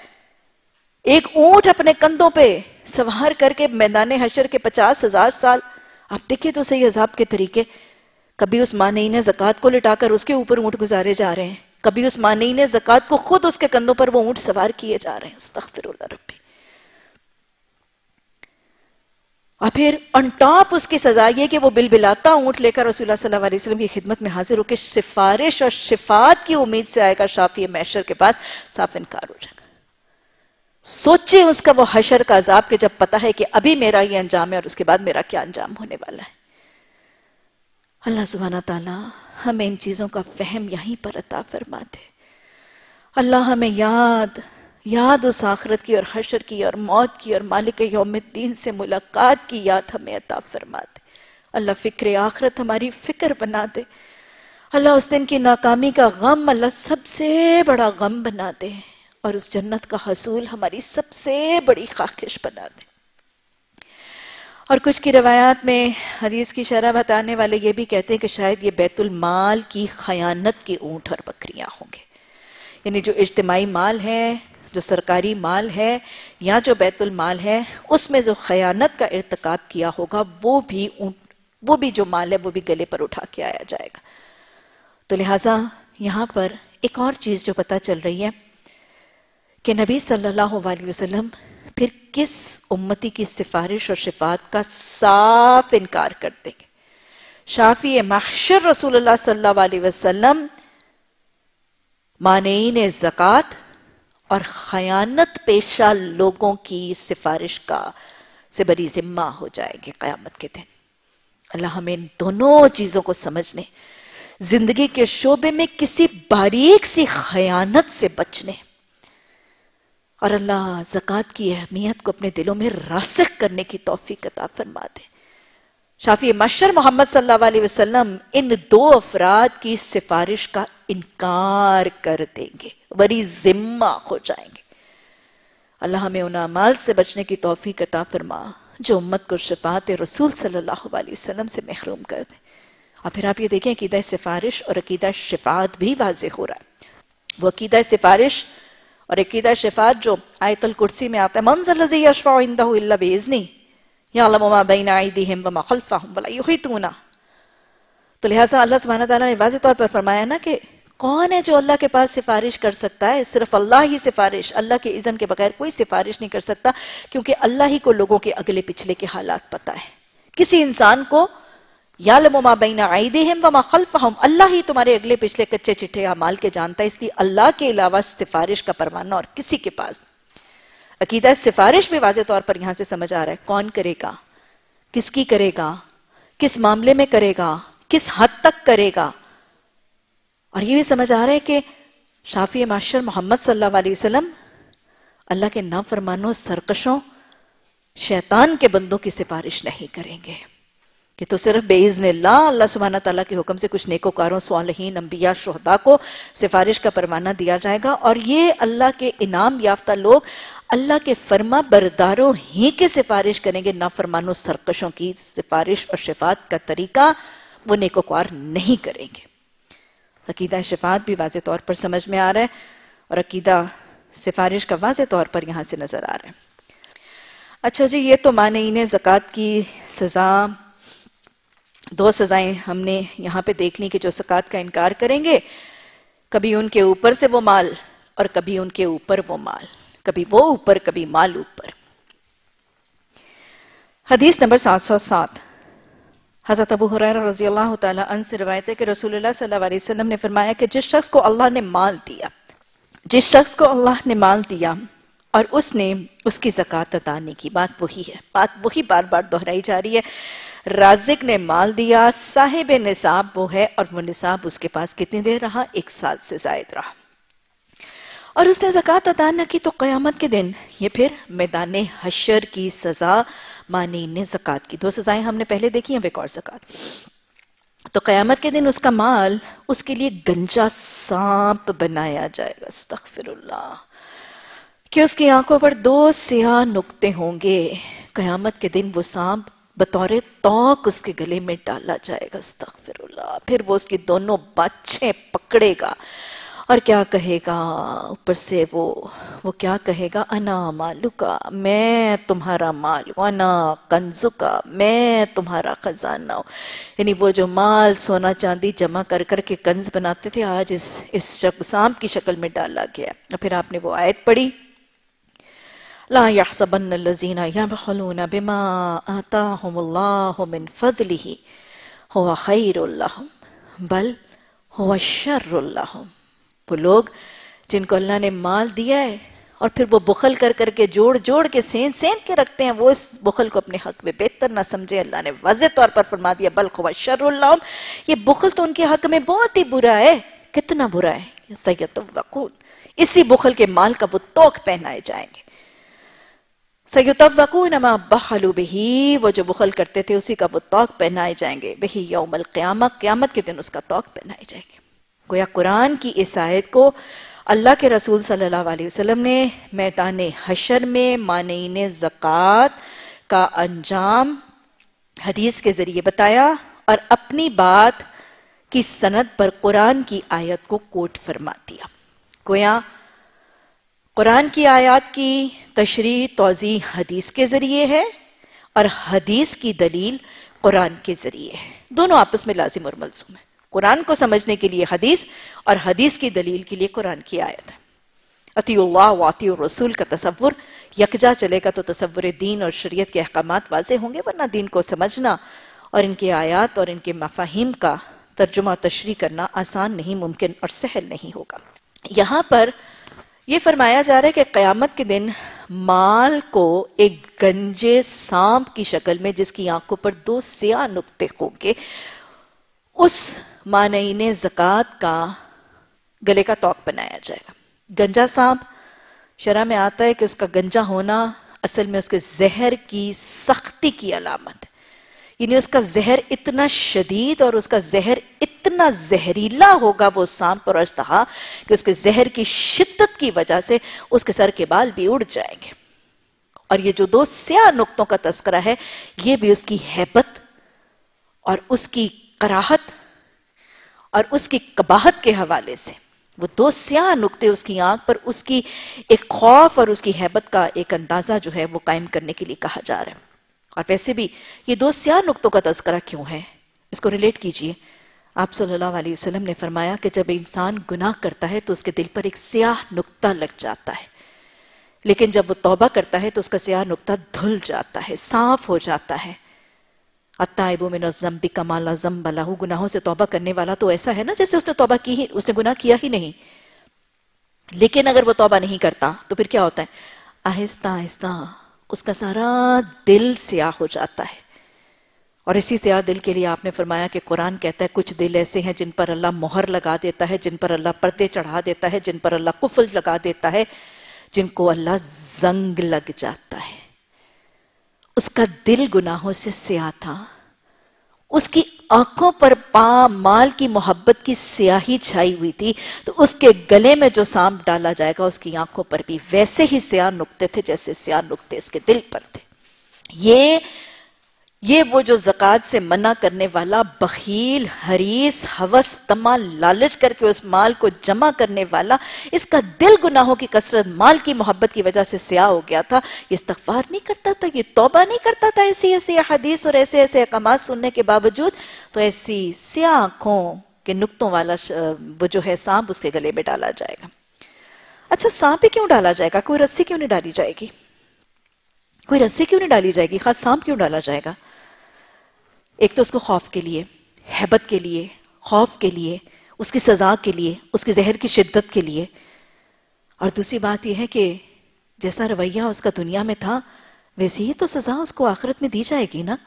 एक ऊँट अपने कंधों पे सवार करके मैदान हशर के पचास हज़ार साल। आप देखिए तो सही अजाब के तरीके। कभी उस मानई ने जक़ात को लिटाकर उसके ऊपर ऊँट गुजारे जा रहे हैं। कभी उस मानई ने जक़ात को खुद उसके कंधों पर वो ऊँट सवार किए जा रहे हैं। रब्बी। और फिर अनटॉप उसकी सजा ये कि वो बिल बिलाता ऊँट लेकर रसूल सल्लल्लाहु अलैहि वसल्लम की खिदमत में हाजिर होकर सिफारिश और शिफात की उम्मीद से आएगा शाफी मैशर के पास। साफ़ इनकार हो जाएगा सोचे उसका वो हशर का अजाब के जब पता है कि अभी मेरा ये अंजाम है और उसके बाद मेरा क्या अंजाम होने वाला है। अल्लाह सुबहाना ताला हमें इन चीज़ों का फहम यहीं पर अता फरमा दे अल्लाह हमें याद याद उस आखरत की और हशर की और मौत की और मालिक यौमुद्दीन से मुलाकात की याद हमें अता फरमा दे अल्लाह फ़िक्र आखरत हमारी फ़िक्र बना दे। अल्लाह उस दिन की नाकामी का गम अल्लाह सबसे बड़ा गम बना दे। और उस जन्नत का हसूल हमारी सबसे बड़ी ख्वाहिश बना दे। और कुछ की रवायात में हदीस की शरह बताने वाले ये भी कहते हैं कि शायद ये बैतुल माल की खयानत की ऊँट और बकरियाँ होंगे। यानी जो इज्तमाही माल है, जो सरकारी माल है, या जो बैतुल माल है, उसमें जो खयानत का इरतकब किया होगा, वो भी वो भी जो माल है, वो भी गले पर उठा के आया जाएगा। तो लिहाजा यहाँ पर एक और चीज़ जो पता चल रही है कि नबी सल्लल्लाहु अलैहि वसल्लम फिर किस उम्मती की सिफारिश और शिफात का साफ़ इनकार कर देंगे? शाफी महशर रसूलुल्लाह सल्लल्लाहु अलैहि वसल्लम मानेन जक़ात और खयानत पेशा लोगों की सिफारिश का से बड़ी जिम्मा हो जाएँगे क़यामत के दिन। अल्लाह हमें इन दोनों चीज़ों को समझने, ज़िंदगी के शोबे में किसी बारीक सी खयानत से बचने और अल्लाह ज़क़़त की अहमियत को अपने दिलों में रासख करने की तोफ़ी अता फरमा दे। शाफी मशर मोहम्मद सल्लल्लाहु अलैहि वसल्लम इन दो अफराद की सिफारिश का इनकार कर देंगे बड़ी जिम्मा हो जाएँगे। अल्लाह हमें उन अमाल से बचने की तोफ़ी अता फरमा, जो उम्मत को शफात रसूल सल्लल्लाहु अलैहि वसल्लम से महरूम कर दे। और फिर आप ये देखें, अकीदा सिफारिश और अकीदा शिफात भी वाज हो रहा है। वो अकीदा सिफारिश और अकीदा शिफात जो आयतल कुर्सी में आता है, मंजल बेजनी तो लिहाजा अल्लाह सुबहाना तआला ने वाज तौर पर फरमाया ना कि कौन है जो अल्लाह के पास सिफारिश कर सकता है? सिर्फ़ अल्लाह ही सिफारिश, अल्लाह के इज़न के बगैर कोई सिफारिश नहीं कर सकता, क्योंकि अल्लाह ही को लोगों के अगले पिछले के हालात पता है। किसी इंसान को अल्लाह ही तुम्हारे अगले पिछले कच्चे चिट्ठे अमाल के जानता है। इसलिए अल्लाह के अलावा सिफारिश का परवाना और किसी के पास अकीदा सिफारिश भी वाजे तौर पर यहाँ से समझ आ रहा है। कौन करेगा? किसकी करेगा? किस मामले में करेगा? किस हद तक करेगा? और ये भी समझ आ रहा है कि शाफी माशर मोहम्मद सल्लल्लाहु अल्लाह के नाफरमानों, सरकशों, शैतान के बंदों की सिफारिश नहीं करेंगे। कि तो सिर्फ़ बेइज़न अल्लाह सुबहाना तला के हुक्म से कुछ नेकोकारों, स्वालहीन अम्बिया शहदा को सिफारिश का परवाना दिया जाएगा। और ये अल्लाह के इनाम याफ्ता लोग अल्लाह के फर्मा बरदारों ही के सिफारिश करेंगे ना फरमानो सरकशों की सिफारिश और शिफात का तरीका वो नेकोकार नहीं करेंगे। अकीदा शिफात भी वाज तौर पर समझ में आ रहा है और अकीदा सिफारिश का वाज तौर पर यहाँ से नज़र आ रहा है। अच्छा जी, ये तो माने इन्हें जक़ात की सज़ा दो सजाएँ हमने यहाँ पे देख ली कि जो सकात का इनकार करेंगे, कभी उनके ऊपर से वो माल और कभी उनके ऊपर वो माल, कभी वो ऊपर, कभी माल ऊपर। हदीस नंबर सात सौ सात। हज़रत अबू हुरैरा रज़ी अल्लाह तन से रवायत है कि रसूलुल्लाह सल्लल्लाहु अलैहि वसल्लम ने फरमाया कि जिस शख्स को अल्लाह ने माल दिया, जिस शख्स को अल्लाह ने माल दिया और उसने उसकी जक़ात अदा नहीं की बात वही है, बात वही बार बार दोहराई जा रही है। राजिक ने माल दिया, साहिब निसाब वो है और वो निसाब उसके पास कितनी देर रहा? एक साल से जायद रहा। और उसने जक़ात अदा न की तो क़यामत के दिन, ये फिर मैदान हशर की सज़ा मानी ने जक़ात की। दो सज़ाएँ हमने पहले देखी हैं, एक और जक़ात। तो क़यामत के दिन उसका माल उसके लिए गंजा सांप बनाया जाएगा, अस्तगफिरुल्लाह। कि उसकी आँखों पर दो सियाह नुकते होंगे, कयामत के दिन वो सांप बतौर तोक उसके गले में डाला जाएगा अस्तगफिरुल्लाह। फिर वो उसकी दोनों बच्चे पकड़ेगा और क्या कहेगा? ऊपर से वो वो क्या कहेगा? अना मालुका मैं तुम्हारा माल अना कंजुका मैं तुम्हारा खजाना हूँ। यानी वो जो माल सोना चांदी जमा कर कर के कंज बनाते थे आज इस इस शक, सांप की शक्ल में डाला गया। और फिर आपने वो आयत पढ़ी। ला यहसबन लजीना यबखलून बिमा आताहुमुल्लाहु मिन फदलिही हुवा खैरुल्लाहुम बल हुवा शर्रुल्लाहुम वो लोग जिनको अल्लाह ने माल दिया है और फिर वो बुखल कर करके जोड़ जोड़ के सेन सेन के रखते हैं, वो इस बुखल को अपने हक में बेहतर ना समझे। अल्लाह ने वाज तौर पर फरमा दिया, बल खुवा शर्रुल्लाहुम ये बुखल तो उनके हक में बहुत ही बुरा है। कितना बुरा है? सैयद वकूल इसी बुखल के माल का वो तोक पहनाए जाएँगे। सयुतवकूनमा बखलू बही, वो जो बुखल करते थे, उसी का वो तोक पहनाए जाएँगे। बही यौमल क़यामत क़यामत के दिन उसका तोक पहनाए जाएँगे। गोया कुरान की इस आयत को अल्लाह के रसूल सल्लल्लाहु अलैहि वसल्लम ने मैदान हशर में मानीन ज़क़़त का अंजाम हदीस के ज़रिए बताया और अपनी बात की सनद पर कुरान की आयत को कोट फरमा दिया। गोया कुरान की आयत की तशरी तोज़ी हदीस के ज़रिए है और हदीस की दलील कुरान के ज़रिए है। दोनों आपस में लाजिम और मलजूम है। कुरान को समझने के लिए हदीस और हदीस की दलील के लिए कुरान की आयत है। अतील्ला वाती रसूल का तस्वुर यकजा चलेगा तो तस्वुर दीन और शरीयत के अहकाम वाजे होंगे, वरना दीन को समझना और इनके आयात और इनके मफाहिम का तर्जुमा तशरी करना आसान नहीं, मुमकिन और सहल नहीं होगा। यहाँ पर यह फरमाया जा रहा है कि क़यामत के दिन माल को एक गंजे सांप की शक्ल में, जिसकी आँखों पर दो सिया नुकते होंगे, उस मानईन जक़ात का गले का तोक बनाया जाएगा। गंजा सांप शरा में आता है कि उसका गंजा होना असल में उसके जहर की सख्ती की अलामत है। यानी उसका जहर इतना शदीद और उसका जहर इतना जहरीला होगा वो सांप। और अजतहा कि उसके जहर की शिद्दत की वजह से उसके सर के बाल भी उड़ जाएँगे। और ये जो दो स्या नुक्तों का तस्करा है, ये भी उसकी हैबत और उसकी कराहत और उसकी कबाहत के हवाले से। वो दो स्या नुक्ते उसकी आँख पर उसकी एक खौफ और उसकी हैबत का एक अंदाज़ा जो है वो कायम करने के लिए कहा जा रहा है। और वैसे भी ये दो स्या नुक्तों का तस्करा क्यों है? इसको रिलेट कीजिए। आप सल्लल्लाहु अलैहि वसल्लम ने फरमाया कि जब इंसान गुनाह करता है तो उसके दिल पर एक स्याह नुक्ता लग जाता है। लेकिन जब वो तौबा करता है तो उसका स्याह नुक्ता धुल जाता है, साफ़ हो जाता है। अत्ताइबो में जम्बी कमाला जम्बलाहू गुनाहों से तौबा करने वाला तो ऐसा है ना जैसे उसने तौबा की ही, उसने गुनाह किया ही नहीं। लेकिन अगर वो तौबा नहीं करता तो फिर क्या होता है? आहिस्ता आहिस्ता उसका सारा दिल स्याह हो जाता है। और इसी स्याह दिल के लिए आपने फरमाया कि कुरान कहता है, कुछ दिल ऐसे हैं जिन पर अल्लाह मोहर लगा देता है, जिन पर अल्लाह पर्दे चढ़ा देता है, जिन पर अल्लाह कुफल लगा देता है, जिनको अल्लाह जंग लग जाता है। उसका दिल गुनाहों से स्याह था। उसकी आँखों पर पा माल की मोहब्बत की स्याही छाई हुई थी तो उसके गले में जो सांप डाला जाएगा, उसकी आँखों पर भी वैसे ही स्याह नुकते थे जैसे स्याह नुकते इसके दिल पर थे। ये ये वो जो जक़ात से मना करने वाला बखील, हरीस, हवस, तमा, लालच करके उस माल को जमा करने वाला, इसका दिल गुनाहों की कसरत, माल की मोहब्बत की वजह से स्याह हो गया था, ये इस्तफार नहीं करता था, ये तोबा नहीं करता था, ऐसी ऐसी हदीस और ऐसे ऐसे अहकाम सुनने के बावजूद तो ऐसी स्याह आँखों के नुकतों वाला वो जो है सांप, उसके गले में डाला जाएगा। अच्छा सांप ही क्यों डाला जाएगा? कोई रस्सी क्यों नहीं डाली जाएगी? कोई रस्सी क्यों नहीं डाली जाएगी? खास सांप क्यों डाला जाएगा? एक तो उसको खौफ के लिए, हैबत के लिए, खौफ के लिए, उसकी सजा के लिए, उसके जहर की शिद्दत के लिए। और दूसरी बात यह है कि जैसा रवैया उसका दुनिया में था, वैसे ही तो सजा उसको आखिरत में दी जाएगी ना?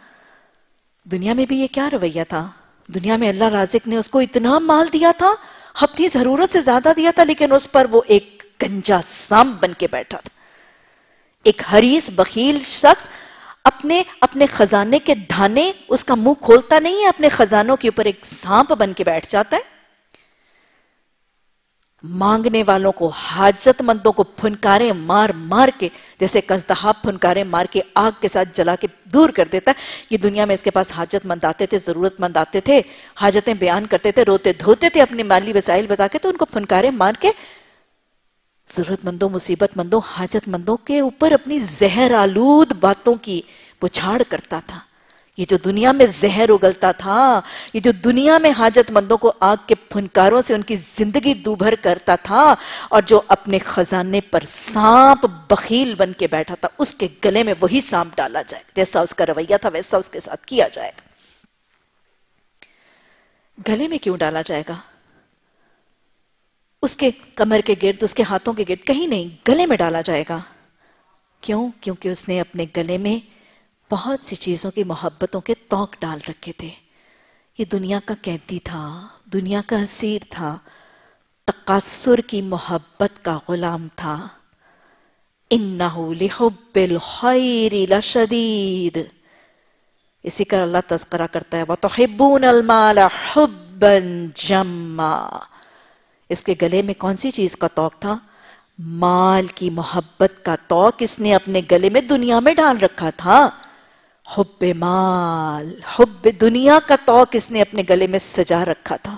दुनिया में भी ये क्या रवैया था? दुनिया में अल्लाह राजिक ने उसको इतना माल दिया था, अपनी ज़रूरत से ज़्यादा दिया था, लेकिन उस पर वो एक गंजा साम बन के बैठा था। एक हरीस, बखील शख्स अपने अपने खजाने के धाने उसका मुँह खोलता नहीं है, अपने खजानों के ऊपर एक सांप बन के बैठ जाता है। मांगने वालों को, हाजतमंदों को फुनकारे मार मार के, जैसे कसदहा फुनकारे मार के आग के साथ जला के दूर कर देता है। ये दुनिया में इसके पास हाजतमंद आते थे, जरूरतमंद आते थे, हाजतें बयान करते थे, रोते धोते थे अपने माली वसाइल बता के तो उनको फुनकारे मार के जरूरतमंदों, मुसीबतमंदों, हाजतमंदों के ऊपर अपनी जहर आलूद बातों की पुछाड़ करता था। ये जो दुनिया में जहर उगलता था, ये जो दुनिया में हाजतमंदों को आग के फुनकारों से उनकी ज़िंदगी दूभर करता था और जो अपने खजाने पर सांप बखील बन के बैठा था, उसके गले में वही सांप डाला जाए। जैसा उसका रवैया था, वैसा उसके साथ किया जाएगा। गले में क्यों डाला जाएगा? उसके कमर के गिर्द, उसके हाथों के गिर्द कहीं नहीं, गले में डाला जाएगा। क्यों? क्योंकि उसने अपने गले में बहुत सी चीज़ों की मोहब्बतों के तोक डाल रखे थे। ये दुनिया का कैदी था, दुनिया का असीर था तकासुर की मोहब्बत का गुलाम था। शदीद इसी का अल्लाह तस्करा करता है वह तो हिब्बून हुब्बन जम्मा। इसके गले में कौन सी चीज़ का तोक था? माल की मोहब्बत का तोक इसने अपने गले में दुनिया में डाल रखा था। हुब माल हुब दुनिया का तोक इसने अपने गले में सजा रखा था।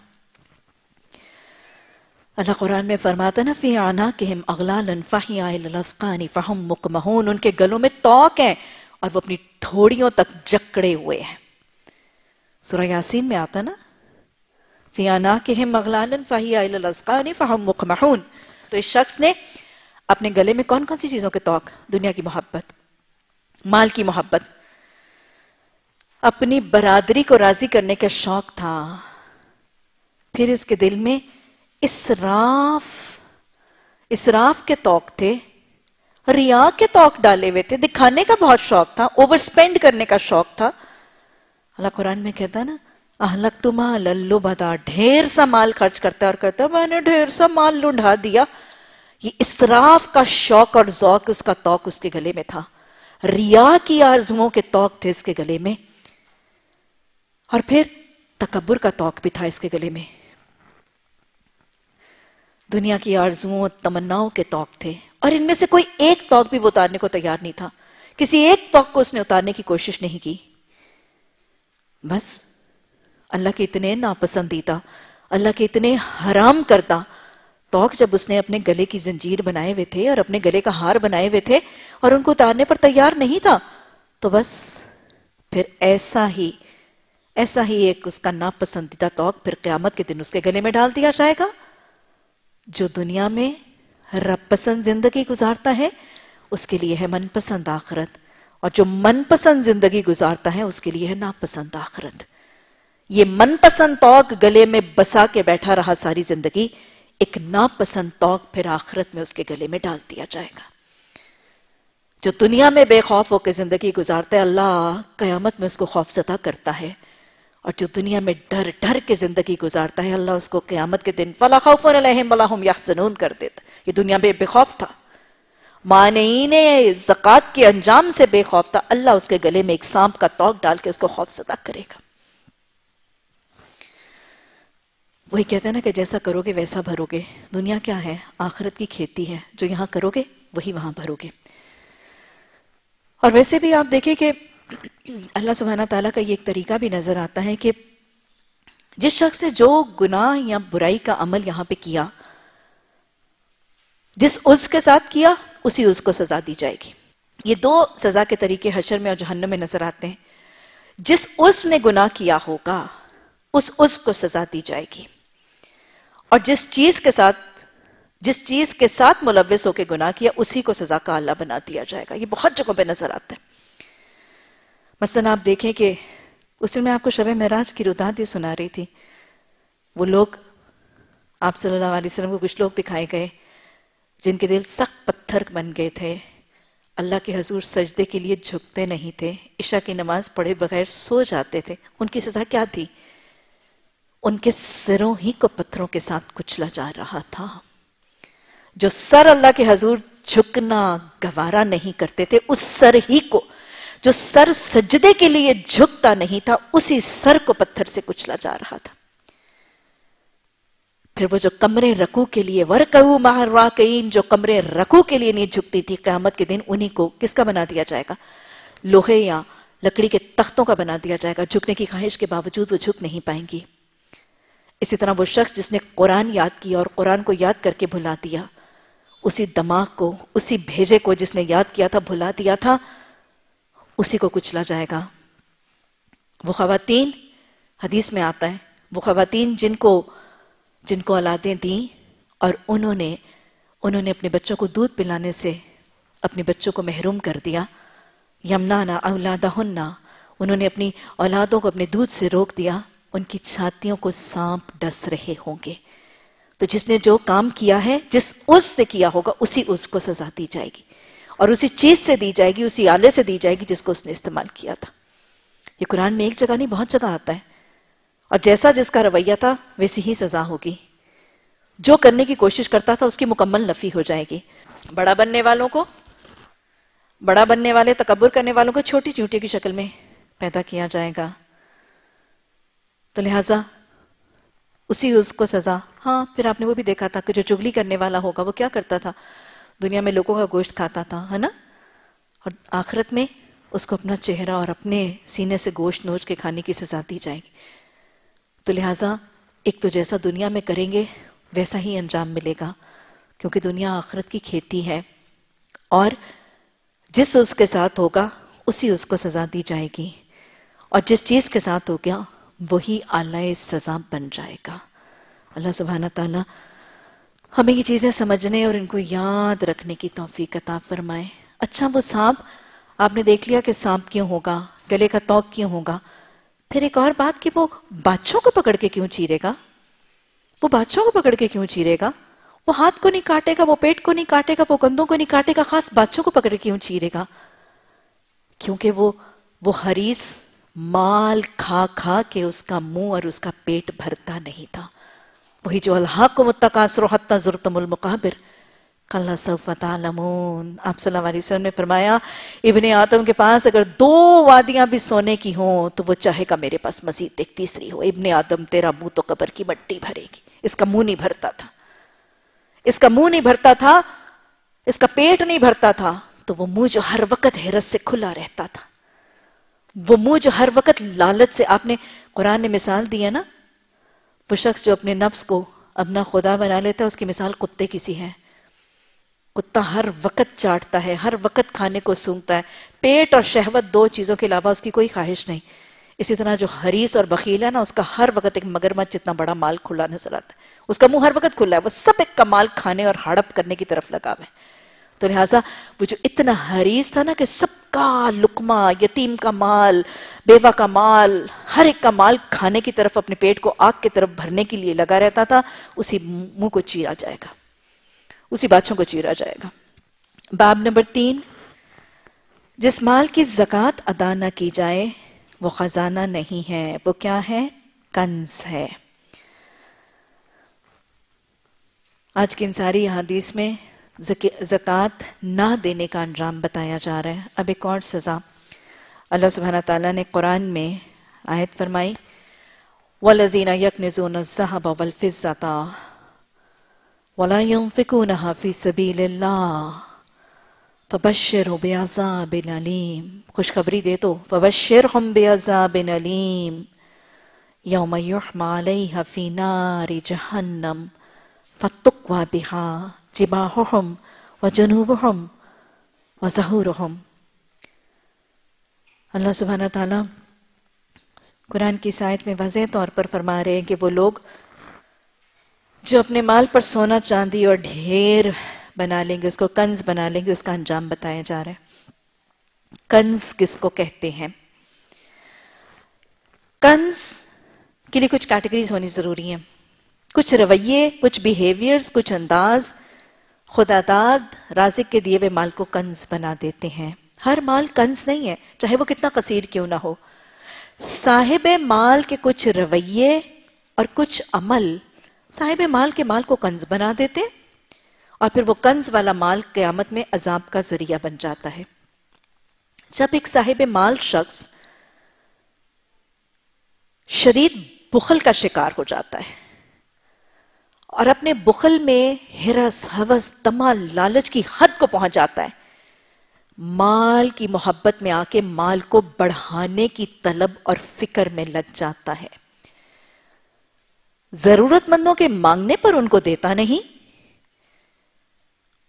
अल्लाह कुरान में फरमाता ना, फ़ी आना के हम अगलान फ़ानी फ़हम मुकमहून उनके गलों में तोक है और वो अपनी थोड़ियों तक जकड़े हुए हैं। सुरा यासीन में आता ना फ़ी आना के हम मुकमहून तो इस शख्स ने अपने गले में कौन कौन सी चीज़ों के तोक दुनिया की मोहब्बत, माल की मोहब्बत, अपनी बरादरी को राज़ी करने का शौक था, फिर इसके दिल में इसराफ इसराफ के तौक थे, रिया के तौक डाले हुए थे, दिखाने का बहुत शौक था ओवर स्पेंड करने का शौक था। अल्लाह कुरान में कहता ना अहलक तुमा लल्लो बदा, ढेर सा माल खर्च करता है और कहता है, मैंने ढेर सा माल लुढ़ा दिया। ये इसराफ का शौक और जौक उसका तौक उसके गले में था। रिया की आरजुओं के तौक थे इसके गले में। और फिर तकबर का तौक भी था इसके गले में। दुनिया की आरजुओं और तमन्नाओं के तौक थे। और इनमें से कोई एक तौक भी वो उतारने को तैयार नहीं था। किसी एक तौक को उसने उतारने की कोशिश नहीं की। बस अल्लाह के इतने नापसंदीदा, अल्लाह के इतने हराम करता तौक जब उसने अपने गले की जंजीर बनाए हुए थे और अपने गले का हार बनाए हुए थे और उनको उतारने पर तैयार नहीं था तो बस फिर ऐसा ही ऐसा ही एक उसका नापसंदीदा तोक फिर क्यामत के दिन उसके गले में डाल दिया जाएगा, जो दुनिया में रब पसंद ज़िंदगी गुजारता है, उसके लिए है मनपसंद आखरत, और जो मनपसंद ज़िंदगी गुजारता है, उसके लिए है नापसंद आखरत। ये मनपसंद तौक गले में बसा के बैठा रहा सारी ज़िंदगी, एक नापसंद तौक फिर आखिरत में उसके गले में डाल दिया जाएगा। जो दुनिया में बेखौफ होकर ज़िंदगी गुजारता है, अल्लाह कयामत में उसको खौफजदा करता है। और जो दुनिया में डर डर के ज़िंदगी गुजारता है, अल्लाह उसको क्यामत के दिन, फला खौफन यासनून कर देता ये दुनिया में बेखौफ था। मानीन जक़ात के अंजाम से बेखौफ था। अल्लाह उसके गले में एक सांप का तोक डाल के उसको खौफ सदा करेगा। वही कहते हैं ना कि जैसा करोगे वैसा भरोगे। दुनिया क्या है? आखिरत की खेती है। जो यहाँ करोगे, वही वहाँ भरोगे। और वैसे भी आप देखें कि (clears throat) अल्लाह सुबहाना तला का ये एक तरीका भी नज़र आता है कि जिस शख्स ने जो गुनाह या बुराई का अमल यहाँ पे किया, जिस उस के साथ किया, उसी उज को सजा दी जाएगी। ये दो सजा के तरीके हशर में और जहन्नम में नज़र आते हैं। जिस उस ने गुनाह किया होगा, उस उस को सजा दी जाएगी। और जिस चीज़ के साथ, जिस चीज़ के साथ मुलविस होकर गुनाह किया, उसी को सजा का अल्लाह बना दिया जाएगा। ये बहुत जगहों पे नज़र आता है। मसलन आप देखें कि उस दिन मैं आपको शब महराज की रुदात सुना रही थी। वो लोग, आप सल्लल्लाहु अलैहि वसल्लम को कुछ लोग दिखाए गए, जिनके दिल सख्त पत्थर बन गए थे। अल्लाह के हजूर सजदे के लिए झुकते नहीं थे। ईशा की नमाज़ पढ़े बगैर सो जाते थे। उनकी सजा क्या थी? उनके सिरों ही को पत्थरों के साथ कुचला जा रहा था। जो सर अल्लाह के हजूर झुकना, गवारा नहीं करते थे, उस सर ही को, जो सर सजदे के लिए झुकता नहीं था, उसी सर को पत्थर से कुचला जा रहा था। फिर वो जो कमरे रकू के लिए वरकू महराकईन जो कमरे रकू के लिए नहीं झुकती थी, क्यामत के दिन उन्हीं को किसका बना दिया जाएगा? लोहे या लकड़ी के तख्तों का बना दिया जाएगा। झुकने की ख्वाहिश के बावजूद वो झुक नहीं पाएँगी। इसी तरह वो शख्स जिसने कुरान याद किया और कुरान को याद करके भुला दिया, उसी दिमाग को, उसी भेजे को जिसने याद किया था भुला दिया था, उसी को कुचला जाएगा। वो खातन हदीस में आता है, वो खातन जिनको जिनको औलादें दी और उन्होंने उन्होंने अपने बच्चों को दूध पिलाने से अपने बच्चों को महरूम कर दिया। यमनाना औलादा उन्होंने अपनी औलादों को अपने दूध से रोक दिया। उनकी छातियों को सांप डस रहे होंगे। तो जिसने जो काम किया है, जिस उस से किया होगा, उसी उसको सजा दी जाएगी। और उसी चीज़ से दी जाएगी, उसी आले से दी जाएगी जिसको उसने इस्तेमाल किया था। ये कुरान में एक जगह नहीं, बहुत जगह आता है। और जैसा जिसका रवैया था, वैसी ही सजा होगी। जो करने की कोशिश करता था, उसकी मुकम्मल नफी हो जाएगी। बड़ा बनने वालों को, बड़ा बनने वाले तकबर करने वालों को छोटी चूटी की शक्ल में पैदा किया जाएगा। तो लिहाजा उसी उसको सजा। हाँ फिर आपने वो भी देखा था कि जो चुगली करने वाला होगा, वो क्या करता था? दुनिया में लोगों का गोश्त खाता था, है ना? और आखिरत में उसको अपना चेहरा और अपने सीने से गोश्त नोच के खाने की सजा दी जाएगी। तो लिहाजा एक तो जैसा दुनिया में करेंगे, वैसा ही अंजाम मिलेगा, क्योंकि दुनिया आखिरत की खेती है और जिस उसके साथ होगा, उसी उसको सजा दी जाएगी। और जिस चीज़ के साथ हो गया वही आला सजा बन जाएगा। अल्लाह सुबहाना ताला हमें ये चीज़ें समझने और इनको याद रखने की तोफीक अता फरमाए। अच्छा वो सांप, आपने देख लिया कि सांप क्यों होगा, गले का तोक क्यों होगा? फिर एक और बात कि वो बादशाह को पकड़ के क्यों चीरेगा? वो बादशाह को पकड़ के क्यों चीरेगा? वो हाथ को नहीं काटेगा, वो पेट को नहीं काटेगा, वो कंधों को नहीं काटेगा, खास बादशाह को पकड़ के क्यों चीरेगा? क्योंकि वो वो हरीस माल खा खा के उसका मुँह और उसका पेट भरता नहीं था। वही जो अल्लाह को मुतकासर हत्ता जुरतमुल मुकाबिर। कल्ला सऊफ़तालमून आप वसल्लम ने फरमाया, इब्ने आदम के पास अगर दो वादियाँ भी सोने की हों तो वो चाहेगा मेरे पास मजीद एक तीसरी हो, इब्ने आदम, तेरा मुँह तो कबर की मट्टी भरेगी। इसका मुँह नहीं भरता था। इसका मुँह नहीं भरता था, इसका पेट नहीं भरता था तो वो मुँह जो हर वक्त हैरत से खुला रहता था। वो मुँह जो हर वक्त लालच से आपने कुरान ने मिसाल दी है ना, वो शख्स जो अपने नफ्स को अपना खुदा बना लेता है, उसकी मिसाल कुत्ते की सी है। कुत्ता हर वक्त चाटता है, हर वक्त खाने को सूंघता है। पेट और शहवत दो चीज़ों के अलावा उसकी कोई ख्वाहिश नहीं। इसी तरह जो हरीस और बकील है ना, उसका हर वक्त एक मगरमच्छ जितना बड़ा माल खुला नज़र आता है। उसका मुँह हर वक्त खुला है, वो सब एक कमाल खाने और हड़प करने की तरफ़ लगा हुआ है। तो लिहाजा, वो जो इतना हरीस था ना कि सबका लुकमा, यतीम का माल, बेवा का माल, हर एक का माल खाने की तरफ़ अपने पेट को आग की तरफ़ भरने के लिए लगा रहता था, उसी मुँह को चीरा जाएगा। उसी बादशों को चीरा जाएगा। बाब नंबर तीन, जिस माल की जक़ात अदा ना की जाए, वो खजाना नहीं है, वो क्या है? कंस है। आज की इन सारी हदीस में जक़ात ना देने का अंजाम बताया जा रहा है। अब एक और सज़ा। अल्लाह सुबहाना ताला ने कुरान में आयत फरमाई वलजीना यकनजून ज़हब वलफ़िज़्ज़ता वला यंफिकूनहा फ़ी सबीलिल्लाह फ़बश्शिरहुम बिअज़ाबिन अलीम। खुशखबरी दे तो फ़बश्शिरहुम बिअज़ाबिन अलीम, यौम युहमा अलैहा फ़ी नारि जहन्नम, फतुक्वा बिहा। जुनूबुहुम व ज़हूरुहुम अल्लाह सुबहाना ताला कुरान की सायत में वजह तौर पर फरमा रहे हैं कि वो लोग जो अपने माल पर सोना, चांदी और ढेर बना लेंगे, उसको कंज बना लेंगे, उसका अंजाम बताया जा रहा है। कंज किसको कहते हैं? कंज के लिए कुछ कैटेगरीज होनी ज़रूरी है। कुछ रवैये, कुछ बिहेवियर्स कुछ अंदाज खुदादाद राजिक के दिए हुए माल को कंज बना देते हैं। हर माल कंज नहीं है, चाहे वो कितना कसीर क्यों ना हो। साहिब माल के कुछ रवैये और कुछ अमल, साहिब माल के माल को कंज बना देते और फिर वो कंज वाला माल क्यामत में अजाब का ज़रिया बन जाता है। जब एक साहिब माल शख्स शरीर बुखल का शिकार हो जाता है और अपने बुखल में हिरस, हवस, तमा, लालच की हद को पहुँच जाता है। माल की मोहब्बत में आके माल को बढ़ाने की तलब और फ़िक्र में लग जाता है। जरूरतमंदों के मांगने पर उनको देता नहीं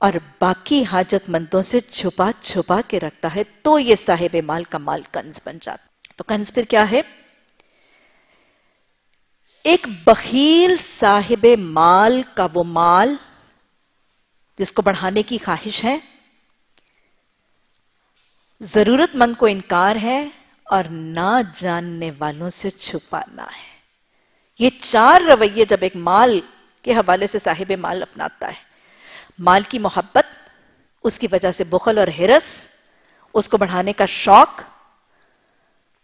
और बाकी हाजतमंदों से छुपा छुपा के रखता है तो ये साहेब माल का माल कंज बन जाता तो कंज फिर क्या है? एक बखील साहिब माल का वो माल जिसको बढ़ाने की ख्वाहिश है, जरूरतमंद को इनकार है और ना जानने वालों से छुपाना है। ये चार रवैये जब एक माल के हवाले से साहिब माल अपनाता है, माल की मोहब्बत, उसकी वजह से बुखल और हिरस, उसको बढ़ाने का शौक,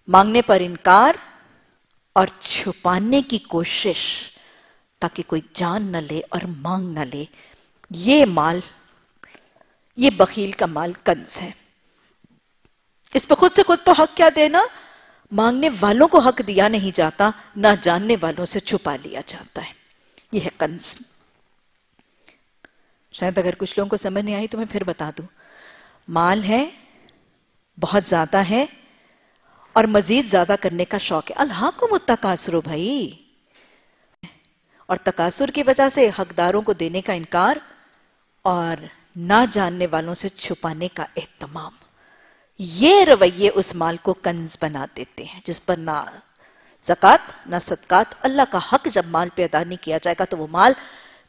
मांगने पर इनकार और छुपाने की कोशिश ताकि कोई जान न ले और मांग न ले। ये माल, ये बखील का माल कंस है। इस पर खुद से खुद तो हक क्या देना? मांगने वालों को हक दिया नहीं जाता, ना जानने वालों से छुपा लिया जाता है। यह है कंस। शायद अगर कुछ लोगों को समझ नहीं आई तो मैं फिर बता दूँ। माल है, बहुत ज़्यादा है और मजीद ज़्यादा करने का शौक है। अल्लाह को मुतकासरो भाई। और तकासुर की वजह से हकदारों को देने का इनकार और ना जानने वालों से छुपाने का एहतमाम। ये रवैये उस माल को कंज बना देते हैं, जिस पर ना जक़ात, ना सदकात, अल्लाह का हक जब माल पे अदा नहीं किया जाएगा तो वो माल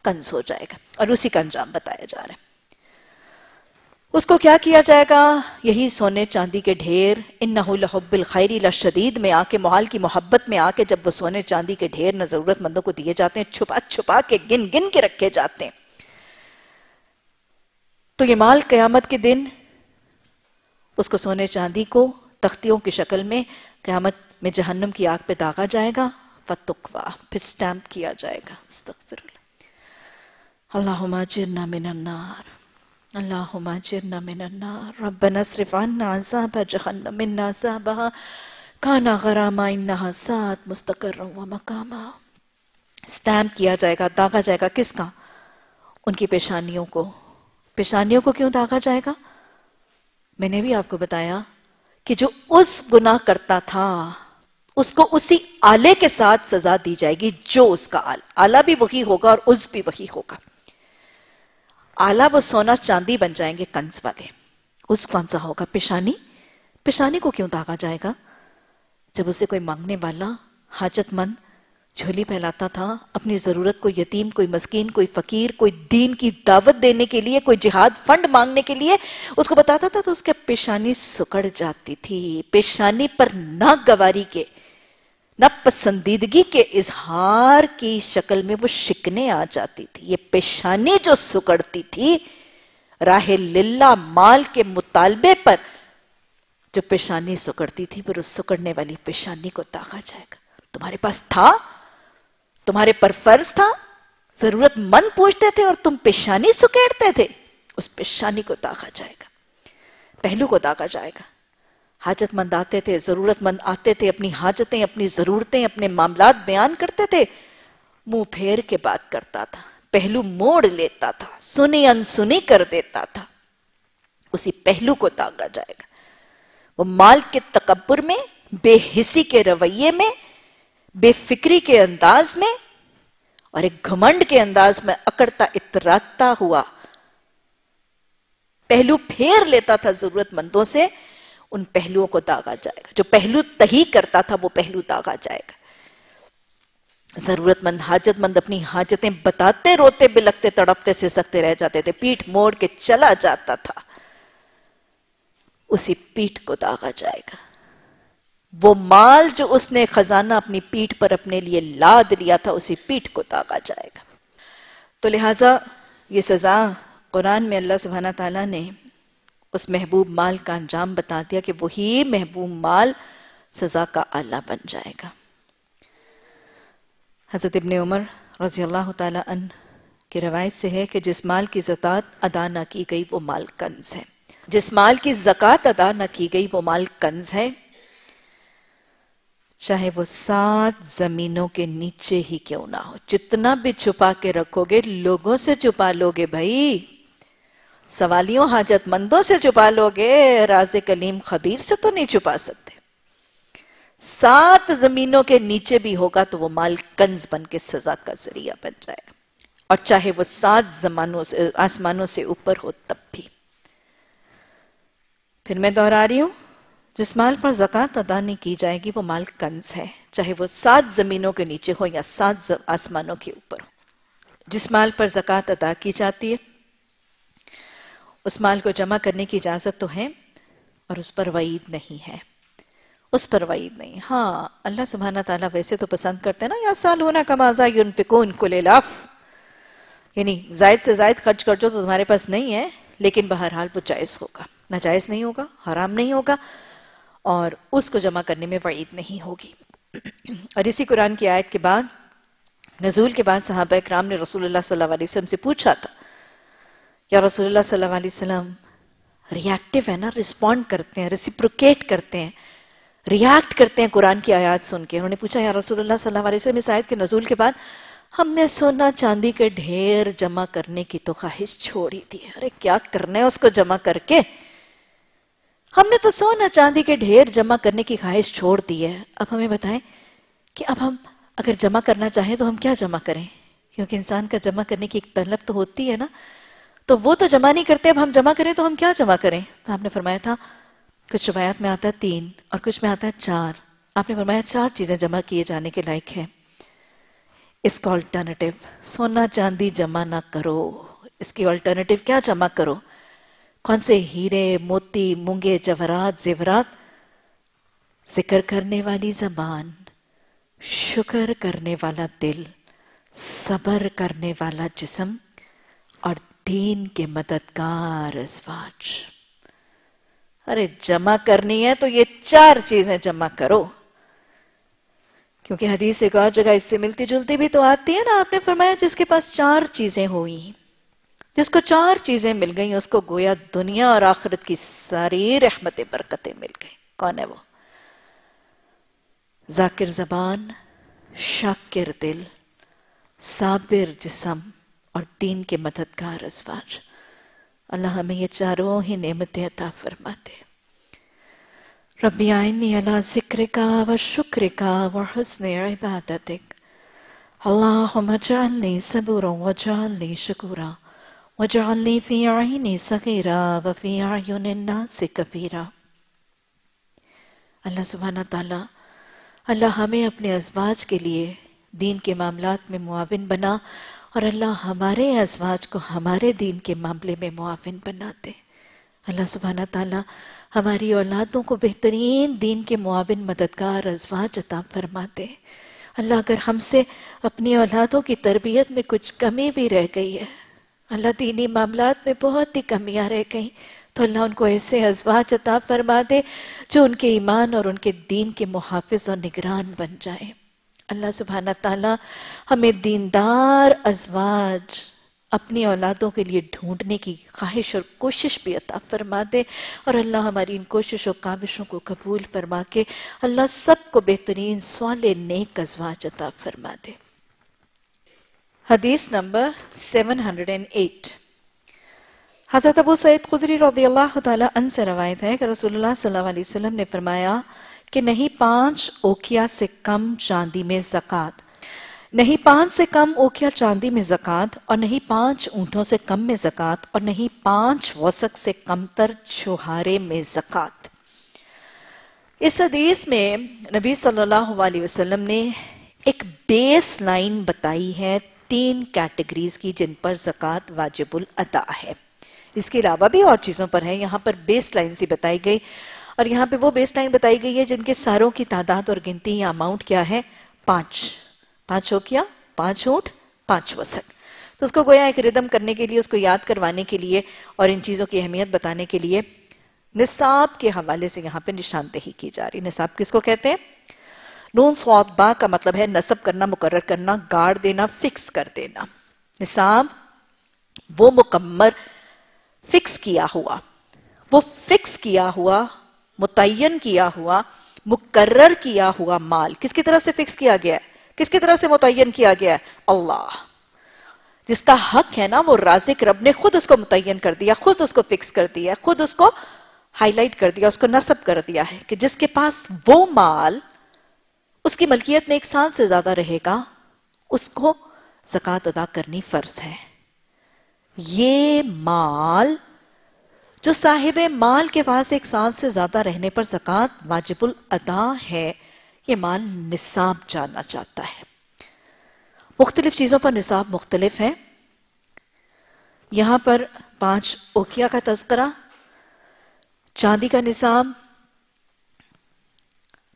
कंज हो जाएगा। और उसी का अंजाम बताया जा रहा है। उसको क्या किया जाएगा? यही सोने चांदी के ढेर इन नहुल खैरी लशदीद में आके, मोहाल की मोहब्बत में आके, जब वो सोने चांदी के ढेर न जरूरतमंदों को दिए जाते हैं, छुपा छुपा के, गिन गिन के रखे जाते हैं। तो ये माल कयामत के दिन, उसको सोने चांदी को तख्तियों की शक्ल में क्यामत में जहन्नम की आग पे दागा जाएगा फतुकवा फिर स्टैंप किया जाएगा अल्लाहुम्मा जिरना मिनन्नार। अल्लाहुम्मा जिरना मिनन्नार रब्बना सिरफाना अज़ाब जहन्नम इन्ना अज़ाबहा काना गरामा इन्नहा सात मुस्तकर व मकामा स्टैम्प किया जाएगा, दागा जाएगा किसका? उनकी पेशानियों को। पेशानियों को क्यों दागा जाएगा? मैंने भी आपको बताया कि जो उस गुनाह करता था, उसको उसी आले के साथ सजा दी जाएगी, जो उसका आल। आला भी वही होगा और उस भी वही होगा। आला वो सोना चांदी बन जाएँगे कंस वाले। उस कौन सा होगा? पेशानी? पेशानी को क्यों दागा जाएगा? जब उसे कोई मांगने वाला, हाजतमंद, झोली फैलाता था, अपनी ज़रूरत को यतीम, कोई मस्किन, कोई फकीर, कोई दीन की दावत देने के लिए, कोई जिहाद फंड मांगने के लिए, उसको बताता था तो उसके पेशानी सुकड़ जाती थी। पेशानी पर ना गवारी के न पसंदीदगी के इजहार की शक्ल में वो शिकने आ जाती थी। ये पेशानी जो सुकड़ती थी, राह लिल्ला माल के मुतालबे पर जो पेशानी सुकड़ती थी पर उस सुकड़ने वाली पेशानी को ताका जाएगा। तुम्हारे पास था? तुम्हारे पर फ़र्ज़ था? जरूरतमंद पूछते थे और तुम पेशानी सुकेड़ते थे? उस पेशानी को ताका जाएगा। पहलू को ताका जाएगा। हाजतमंद आते थे, जरूरतमंद आते थे, अपनी हाजतें, अपनी जरूरतें, अपने मामला बयान करते थे। मुँह फेर के बात करता था, पहलू मोड़ लेता था, सुनी अनसुनी कर देता था। उसी पहलू को दागा जाएगा। वो माल के तकबर में, बेहिसी के रवैये में, बेफिक्री के अंदाज में और एक घमंड के अंदाज में अकड़ता, इतराता हुआ। पहलू फेर लेता था जरूरतमंदों से उन पहलुओं को दागा जाएगा। जो पहलू तही करता था, वो पहलू दागा जाएगा। जरूरतमंद, हाजतमंद अपनी हाजतें बताते, रोते बिलकते तड़पते से सकते रह जाते थे। पीठ मोड़ के चला जाता था। उसी पीठ को दागा जाएगा। वो माल जो उसने खजाना अपनी पीठ पर अपने लिए लाद लिया था, उसी पीठ को दागा जाएगा। तो लिहाजा ये सजा कुरान में अल्लाह सुबहाना तला ने उस महबूब माल का अंजाम बता दिया कि वही महबूब माल सजा का आला बन जाएगा। हज़रत इबन उमर रज़ी अल्लाह तन की रवायत से है कि जिस माल की जक़ात अदा ना की गई, वो माल कंज है। जिस माल की जक़ात अदा ना की गई, वो माल कंज है। चाहे वो सात जमीनों के नीचे ही क्यों ना हो। जितना भी छुपा के रखोगे, लोगों से छुपा लोगे भाई। सवालियों हाजतमंदों से छुपा लोगे, राज कलीम खबीर से तो नहीं छुपा सकते। सात जमीनों के नीचे भी होगा तो वो माल कंज बन के सजा का ज़रिया बन जाएगा। और चाहे वो सात जमानों से, आसमानों से ऊपर हो, तब भी। फिर मैं दोहरा रही हूँ। जिस माल पर जक़ात अदा नहीं की जाएगी, वो माल कंज है। चाहे वो सात जमीनों के नीचे हो या सात आसमानों के ऊपर हो। जिस माल पर जक़ात अदा की जाती है उस माल को जमा करने की इजाज़त तो है, और उस पर वईद नहीं है। उस पर वईद नहीं। हाँ अल्लाह सुबहाना ताला वैसे तो पसंद करते हैं ना, या साल होना कमाजा यून पिकोन कुलाफ यानी जायद से जायद खर्च कर जो तो तुम्हारे पास नहीं है, लेकिन बहरहाल वो जायज़ होगा। नाजायज नहीं होगा, हराम नहीं होगा, और उसको जमा करने में वईद नहीं होगी। और इसी कुरान की आयत के बाद, नजूल के बाद साहब इकराम ने अलैहि वसल्लम से पूछा था या रसोल्ला वसल्लम रिएक्टिव है ना रिस्पॉन्ड करते हैं रेसिप्रोकेट करते हैं रिएक्ट करते हैं कुरान की आयत सुन के। उन्होंने पूछा, या अलैहि वसल्लम, इस आयत के नजूल के बाद हमने सोना चांदी के ढेर जमा करने की तो ख्वाहिश छोड़ ही। दी अरे, क्या करना है उसको जमा करके? हमने तो सोना चांदी के ढेर जमा करने की ख्वाहिश छोड़ दी है। अब हमें बताएँ कि अब हम अगर जमा करना चाहें तो हम क्या जमा करें? क्योंकि इंसान का जमा करने की एक तलब तो होती है ना। तो वो तो जमा नहीं करते, अब हम जमा करें तो हम क्या जमा करें? तो आपने फरमाया था, कुछ रवायात में आता है तीन और कुछ में आता है चार। आपने फरमाया चार चीज़ें जमा किए जाने के लायक है। इसका ऑल्टरनेटिव सोना चांदी जमा ना करो। इसकी ऑल्टरनेटिव क्या जमा करो? कौन से हीरे, मोती, मूँगे जवरात जेवरात? ज़िक्र करने वाली जबान, शुक्र करने वाला दिल, सबर करने वाला जिसम और दीन के मददगार अजवाज अरे जमा करनी है तो ये चार चीज़ें जमा करो। क्योंकि हदीस एक और जगह इससे मिलती जुलती भी तो आती है ना, आपने फरमाया जिसके पास चार चीज़ें हुई, जिसको चार चीज़ें मिल गई, उसको गोया दुनिया और आखिरत की सारी रहमतें, बरकतें मिल गई। कौन है वो? जाकिर जबान, शाकिर दिल, साबिर जिसम। और दीन के मददगार अजवाज अल्लाह हमें ये चारों ही नेमतें अता फरमाते। रबी आइनी अला ज़िक्र का व शुक्र का व हसन इबादतिक। अल्लाहुम्मा जअलनी सबूरा व जअलनी शकूरा। व जअलनी फ़ी आइनी सगीरा व फ़ी आयुनिन नास कबीरा अल्लाह सुबहाना ताला, अल्लाह हमें अपने अजवाज के लिए दीन के मामलात में मुआविन बना और अल्लाह हमारे अजवाज को हमारे दीन के मामले में मुआविन बनाते। अल्लाह सुबहाना ताला हमारी औलादों को बेहतरीन दीन के मुआविन मददगार अजवाज अता फरमाते। अल्लाह अगर हमसे अपनी औलादों की तरबियत में कुछ कमी भी रह गई है, अल्लाह दीनी मामलात में बहुत ही कमियाँ रह गई तो अल्लाह उनको ऐसे अजवाज अता फरमा दे जो उनके ईमान और उनके दीन के मुहाफिज और निगरान बन जाए। अल्लाह सुबहाना ताला हमें दीनदार अजवाज अपनी औलादों के लिए ढूँढने की ख्वाहिश और कोशिश भी अता फरमा दे और अल्लाह हमारी इन कोशिश और काविशों को कबूल फरमा के अल्लाह सबको बेहतरीन सवाल नेक अजवाज अता फरमा दे। हदीस नंबर 708 हज़रत अबू सईद खुदरी रदी अल्लाह तन से रवायत है कि सल्लल्लाहु अलैहि ने फरमाया कि नहीं पाँच ओकिया से कम चांदी में जक़ात। नहीं पाँच से कम ओकिया चांदी में जक़ात और नहीं पाँच ऊंटों से कम में जक़ात और नहीं पाँच वसक से कमतर छुहारे में जक़ात। इस हदीस में नबी सल्लल्लाहु अलैहि वसल्लम ने एक बेस लाइन बताई है तीन कैटेगरीज की जिन पर जक़ात वाजिबुल अदा है। इसके अलावा भी और चीज़ों पर है। यहाँ पर बेस लाइन सी बताई गई। और यहाँ पे वो बेस लाइन बताई गई है जिनके सारों की तादाद और गिनती या अमाउंट क्या है? पाँच। पाँच हो क्या? पाँच ऊँट, पाँच वसक तो उसको गोया एक रिदम करने के लिए, उसको याद करवाने के लिए और इन चीज़ों की अहमियत बताने के लिए निसाब के हवाले से यहाँ पे निशानदेही की जा रही निसाब किसको कहते हैं? नून स्वाद बा का मतलब है नसब करना मुकर्र करना, गाड़ देना फिक्स कर देना। निसाब, वो मुकम्मर फिक्स किया हुआ। वो फिक्स किया हुआ मुतयन किया हुआ मुकर्र किया हुआ माल किसकी तरफ़ से फिक्स किया गया है? किसकी तरफ़ से मुतयन किया गया है? अल्लाह। जिसका हक है ना, वो राजिक रब ने खुद उसको मुतयन कर दिया, खुद उसको फिक्स कर दिया, खुद उसको हाईलाइट कर दिया, उसको नसब कर दिया है कि जिसके पास वो माल, उसकी मलकियत में एक साल से ज़्यादा रहेगा, उसको जक़ात अदा करनी फ़र्ज़ है। ये माल जो साहिब माल के पास एक साल से ज़्यादा रहने पर जक़ात वाजिबुल अदा है, ये माल निसाब जानना चाहता है। मुख्तलिफ़ चीज़ों पर निसाब मुख्तलिफ़ है। यहाँ पर पाँच ओकिया का तस्करा चांदी का निसाब,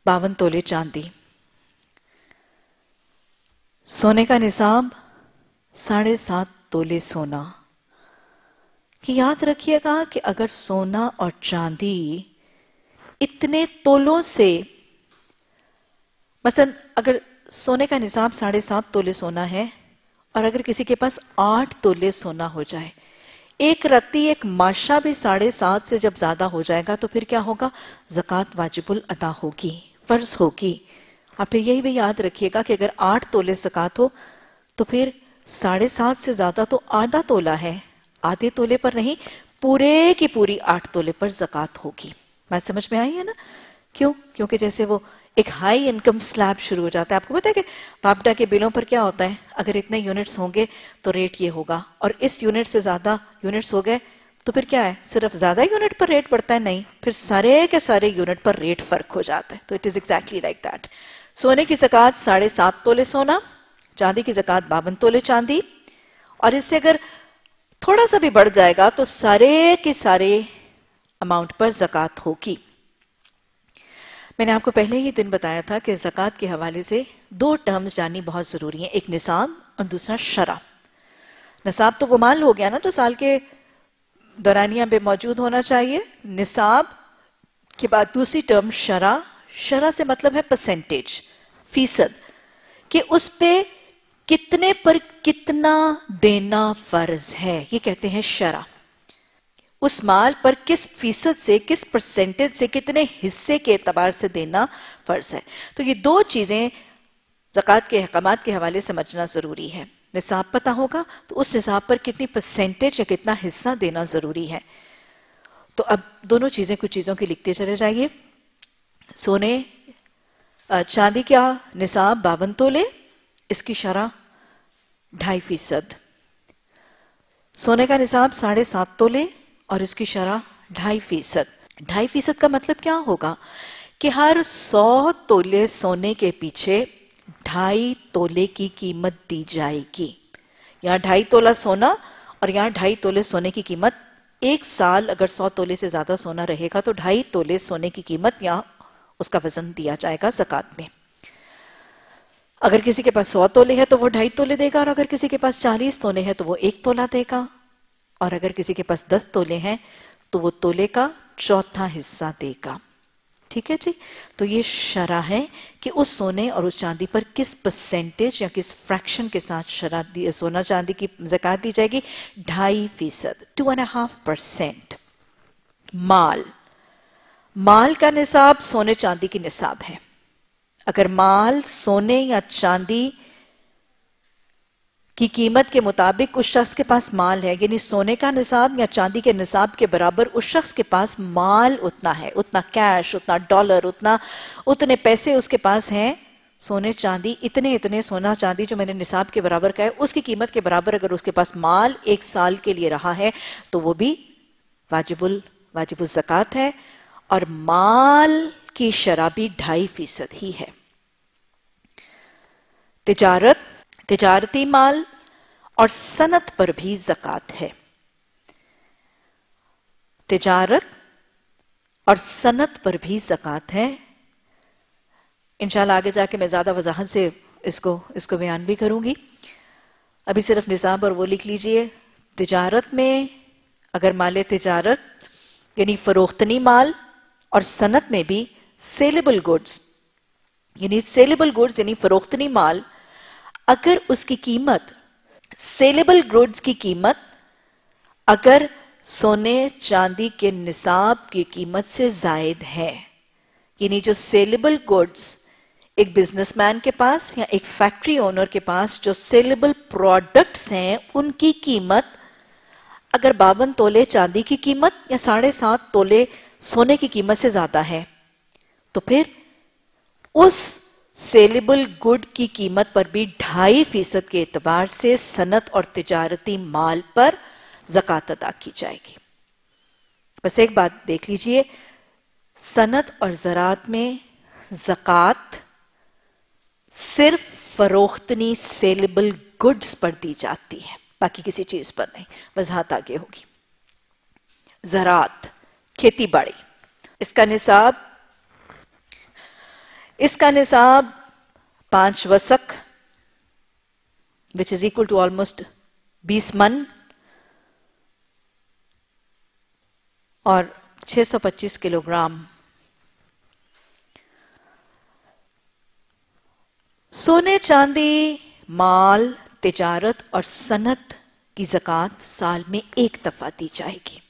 बावन तोले चांदी, सोने का निसाब, साढ़े सात तोले सोना। कि याद रखिएगा कि अगर सोना और चांदी इतने तोलों से मसन अगर सोने का निसाब साढ़े सात तोले सोना है और अगर किसी के पास आठ तोले सोना हो जाए, एक रत्ती, एक माशा भी साढ़े सात से जब ज़्यादा हो जाएगा तो फिर क्या होगा? जक़ात वाजिबुल अदा होगी, फ़र्ज़ होगी। और फिर यही भी याद रखिएगा कि अगर आठ तोले जक़ात हो तो फिर साढ़े सात से ज़्यादा तो आधा तोला है। आधे तोले पर नहीं, पूरे की पूरी आठ तोले पर जक़ात होगी। बात समझ में आई है ना? क्यों? क्योंकि जैसे वो एक हाई इनकम स्लैब शुरू हो जाता है। आपको पता है कि पापडा के बिलों पर क्या होता है? अगर इतने यूनिट्स होंगे तो रेट ये होगा। और इस यूनिट से ज़्यादा यूनिट्स हो गए तो फिर क्या है? सिर्फ़ ज़्यादा यूनिट पर रेट पड़ता है? नहीं। फिर सारे के सारे यूनिट पर रेट फ़र्क हो जाता है। तो it is exactly like that सोने की जक़ात साढ़े सात तोले सोना, चांदी की जक़ात बावन तोले चांदी। और इससे अगर थोड़ा सा भी बढ़ जाएगा तो सारे के सारे अमाउंट पर जक़ात होगी। मैंने आपको पहले ही दिन बताया था कि जक़ात के हवाले से दो टर्म्स जाननी बहुत ज़रूरी है, एक निसाब और दूसरा शरा। निसाब तो वो माल हो गया ना जो साल के दौरानिया में मौजूद होना चाहिए। निसाब के बाद दूसरी टर्म शरा। शरा से मतलब है परसेंटेज फ़ीसद, कि उस पे कितने पर कितना देना फ़र्ज़ है? ये कहते हैं शरा। उस माल पर किस फ़ीसद से, किस परसेंटेज से, कितने हिस्से के एतबार से देना फ़र्ज़ है? तो ये दो चीज़ें जक़ात के अहकाम के हवाले समझना ज़रूरी है। निसाब पता होगा तो उस निसाब पर कितनी परसेंटेज या कितना हिस्सा देना ज़रूरी है। तो अब दोनों चीज़ें कुछ चीज़ों की लिखते चले जाइए। सोने चांदी क्या निसाब बावन तोले इसकी शरह ढाई फ़ीसद। सोने का निसाब साढ़े सात तोले और इसकी शरह ढाई फ़ीसद। ढाई फ़ीसद का मतलब क्या होगा? कि हर सौ तोले सोने के पीछे ढाई तोले की कीमत दी जाएगी। यहाँ ढाई तोला सोना और यहाँ ढाई तोले सोने की कीमत। एक साल अगर सौ तोले से ज़्यादा सोना रहेगा तो ढाई तोले सोने की कीमत यहाँ उसका वज़न दिया जाएगा जक़ात में। अगर किसी के पास सौ तोले है तो वो ढाई तोले देगा, और अगर किसी के पास चालीस तोले है तो वो एक तोला देगा। और अगर किसी के पास दस तोले हैं तो वो तोले का चौथा हिस्सा देगा। ठीक है जी? तो ये शरा है कि उस सोने और उस चांदी पर किस परसेंटेज या किस फ्रैक्शन के साथ शरा दी, सोना चांदी की जक़ात दी जाएगी? ढाई फ़ीसद टू एंड हाफ़ परसेंट माल। माल का निसाब सोने चांदी की निसाब है। अगर माल, सोने या चांदी की कीमत के मुताबिक उस शख्स के पास माल है, यानी सोने का निसाब या चांदी के निसाब के बराबर उस शख्स के पास माल उतना है, उतना कैश उतना डॉलर उतना, उतने पैसे उसके पास हैं, सोने, चांदी, इतने इतने सोना, चांदी जो मैंने निसाब के बराबर का है, उसकी कीमत के बराबर अगर उसके पास माल एक साल के लिए रहा है तो वो भी वाजिबुल वाजिबुल जक़ात है, और माल की शराबी ढाई फ़ीसद ही है। तिजारत, तिजारती माल और सनत पर भी जक़ात है। तिजारत और सनत पर भी जक़ात है। इंशाल्लाह आगे जाके मैं ज़्यादा वजाहत से इसको इसको बयान भी करूँगी। अभी सिर्फ़ निज़ाम और वो लिख लीजिए। तिजारत में अगर माल तिजारत, यानी फ़रोख्तनी माल और सनत में भी सेलेबल गुड्स यानी सेलेबल गुड्स यानी फ़रोख्तनी माल, अगर उसकी कीमत सेलेबल गुड्स की कीमत, अगर सोने, चांदी के निसाब की कीमत से जायद है, यानी जो सेलेबल गुड्स एक बिजनेसमैन के पास या एक फैक्ट्री ओनर के पास जो सेलेबल प्रोडक्ट्स हैं, उनकी कीमत, अगर बावन तोले चांदी की कीमत या साढ़े सात तोले सोने की कीमत से ज़्यादा है तो फिर उस सेलेबल गुड की कीमत पर भी ढाई फ़ीसद के एतबार से सनत और तिजारती माल पर जक़ात अदा की जाएगी। बस एक बात देख लीजिए, सनत और ज़रात में जक़ात सिर्फ़ फरोख्तनी सेलेबल गुड्स पर दी जाती है, बाकी किसी चीज़ पर नहीं वजाहत आगे होगी। ज़रात, खेती बाड़ी, इसका निसाब इसका निसाब पाँच वसक which is equal to almost बीस मन, और 625 किलोग्राम। सोने चांदी, माल, तिजारत और सनत की जक़ात साल में एक दफ़ा दी जाएगी।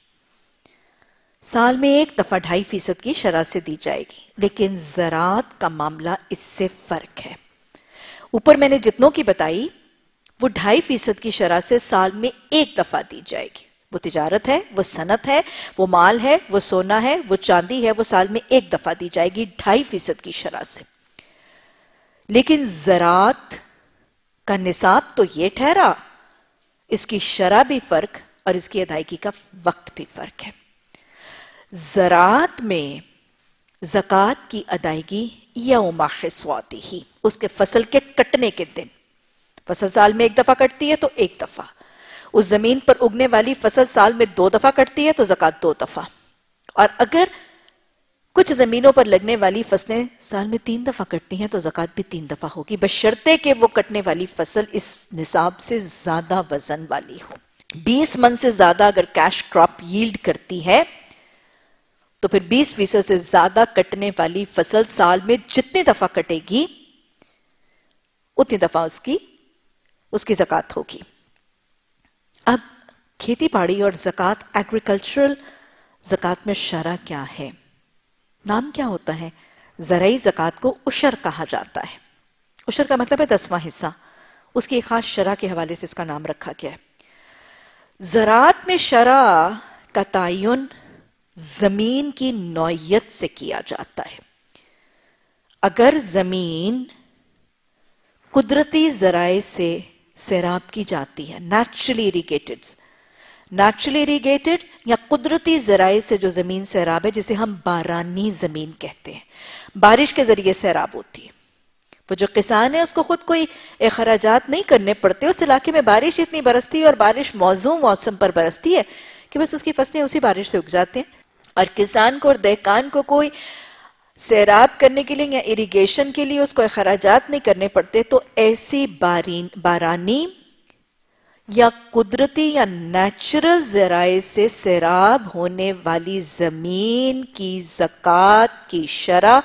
साल में एक दफ़ा ढाई फ़ीसद की शराह से दी जाएगी। लेकिन ज़रात का मामला इससे फ़र्क है। ऊपर मैंने जितनों की बताई, वो ढाई फ़ीसद की शराह से साल में एक दफ़ा दी जाएगी। वो तिजारत है, वो सनत है, वो माल है, वो सोना है, वो चांदी है, वो साल में एक दफ़ा दी जाएगी ढाई फ़ीसद की शराह से। लेकिन ज़रात का निसाब तो ये ठहरा, इसकी शराह भी फ़र्क और इसकी अदायगी का वक्त भी फ़र्क है। ज़रात में जक़ात की अदायगी यौमा स्वाति ही, उसके फ़सल के कटने के दिन। फ़सल साल में एक दफ़ा कटती है तो एक दफ़ा। उस ज़मीन पर उगने वाली फ़सल साल में दो दफ़ा कटती है तो जक़ात दो दफ़ा। और अगर कुछ जमीनों पर लगने वाली फ़सलें साल में तीन दफ़ा कटती हैं तो जक़ात भी तीन दफ़ा होगी। बशर्ते कि वो कटने वाली फ़सल इस निसाब से ज़्यादा वज़न वाली हो। बीस मन से ज़्यादा अगर कैश क्रॉप यील्ड करती है तो फिर 20 फ़ीसद से ज़्यादा कटने वाली फ़सल साल में जितनी दफ़ा कटेगी, उतनी दफ़ा उसकी उसकी जक़ात होगी। अब खेती बाड़ी और जक़ात, एग्रीकल्चरल जक़ात में शरा क्या है? नाम क्या होता है? जरई जक़ात को उशर कहा जाता है। उशर का मतलब है दसवां हिस्सा। उसकी एक खास शरा के हवाले से इसका नाम रखा गया है। ज़रात में शरा का तयन ज़मीन की नौयत से किया जाता है। अगर ज़मीन कुदरती जराए से सैराब की जाती है नेचुरली इरीगेटेड नेचुरली इरीगेटेड या कुदरती जराए से जो ज़मीन सैराब है, जिसे हम बारानी ज़मीन कहते हैं। बारिश के ज़रिए सैराब होती है। वो जो किसान है, उसको खुद कोई अखराज नहीं करने पड़ते, उस इलाके में बारिश इतनी बरसती है और बारिश मौजूद मौसम पर बरसती है कि बस उसकी फ़सलें उसी बारिश से उग जाते हैं। और किसान को और दहकान को कोई सैराब करने के लिए या इरिगेशन के लिए उसको अखराज नहीं करने पड़ते तो ऐसी बारीन या कुदरती या नेचुरल जराए से सैराब होने वाली ज़मीन की जक़ात, की शरा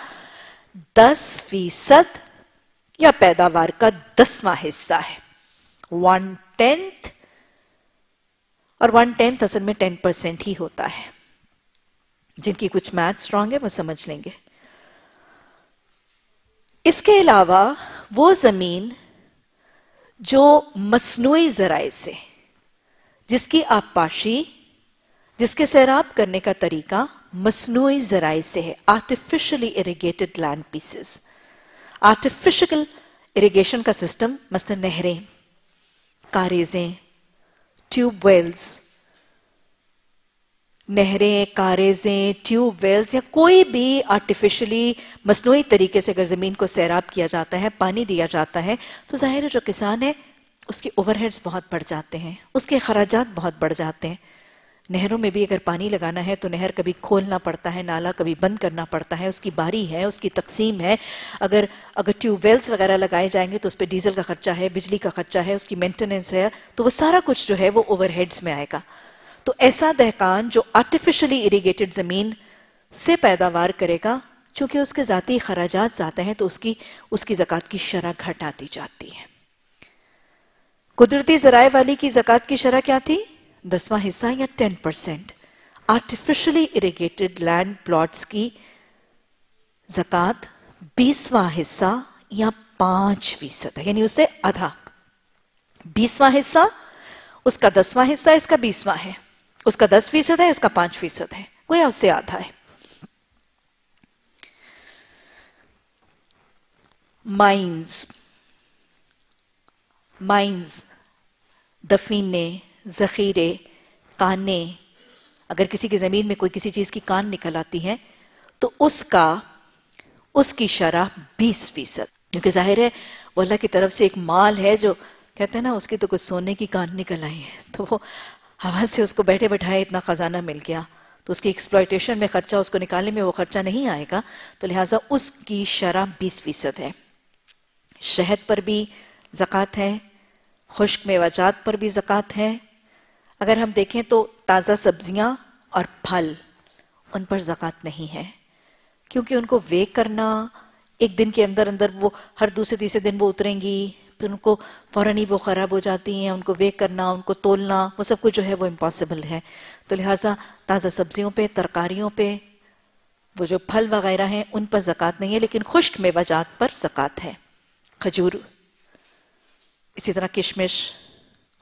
दस फ़ीसद या पैदावार का दसवां हिस्सा है। वन टेंथ और वन टेंथ असल में टेन परसेंट ही होता है। जिनकी कुछ मैथ स्ट्रांग है, वो समझ लेंगे। इसके अलावा वो ज़मीन जो मसनू जराए से, जिसकी आबपाशी जिसके सैराब करने का तरीका मसनू जराए से है artificially irrigated land pieces artificial irrigation का सिस्टम मसल नहरें, कारेजें ट्यूबवेल्स नहरें, कारेजें, ट्यूब वेल्स या कोई भी आर्टिफिशली मसनू तरीके से अगर ज़मीन को सैराब किया जाता है, पानी दिया जाता है तो ज़ाहिर जो किसान है, उसके ओवरहेड्स बहुत बढ़ जाते हैं, उसके अखराज बहुत बढ़ जाते हैं। नहरों में भी अगर पानी लगाना है तो नहर कभी खोलना पड़ता है, नाला कभी बंद करना पड़ता है, उसकी बारी है, उसकी तकसीम है। अगर अगर ट्यूबवेल्स वगैरह लगाए जाएँगे तो उस पर डीजल का खर्चा है, बिजली का खर्चा है, उसकी मेंटेनेंस है तो वो सारा कुछ जो है, वो ओवरहेड्स में आएगा। तो ऐसा दहकान जो आर्टिफिशली इरीगेटेड ज़मीन से पैदावार करेगा, चूँकि उसके जाती खराज ज़्यादा हैं तो उसकी उसकी ज़क़़त की शरह घटाती जाती है। कुदरती जराए वाली की ज़क़़त की शरह क्या थी? दसवां हिस्सा या ten percent artificially irrigated land plots की ज़क़़त बीसवा हिस्सा या पाँच फ़ीसद यानी उससे आधा। बीसवा हिस्सा, उसका दसवां हिस्सा, इसका बीसवां है। उसका दस फ़ीसद है इसका पाँच फ़ीसद है। गोया उससे आधा है। माइंस माइंस दफीने, जखीरे, काने। अगर किसी की ज़मीन में कोई किसी चीज़ की कान निकल आती है तो उसका, उसकी शराह बीस फ़ीसद। क्योंकि ज़ाहिर है, वो अल्लाह की तरफ़ से एक माल है जो, कहते हैं ना, उसकी तो कुछ सोने की कान निकल आई है। तो वो हवा से उसको बैठे बैठाए इतना खजाना मिल गया। तो उसकी एक्सप्लॉयटेशन में खर्चा, उसको निकालने में वो खर्चा नहीं आएगा। तो लिहाजा उसकी शराह बीस फ़ीसद है। शहद पर भी जक़ात है, खुश्क मेवाजात पर भी जक़ात है। अगर हम देखें तो ताज़ा सब्ज़ियाँ और फल, उन पर जक़ात नहीं है। क्योंकि उनको वे करना, एक दिन के अंदर अंदर वो, हर दूसरे तीसरे दिन वो उतरेंगी फिर उनको फ़ौरन ही वो ख़राब हो जाती हैं, उनको वेक करना, उनको तोलना, वो सब कुछ जो है वो इम्पॉसिबल है। तो लिहाजा ताज़ा सब्जियों पे, तरकारियों पे, वो जो फल वगैरह हैं, उन पर ज़क़़त नहीं है, लेकिन खुश्क मेवाजात पर ज़क़़त है। खजूर, इसी तरह किशमिश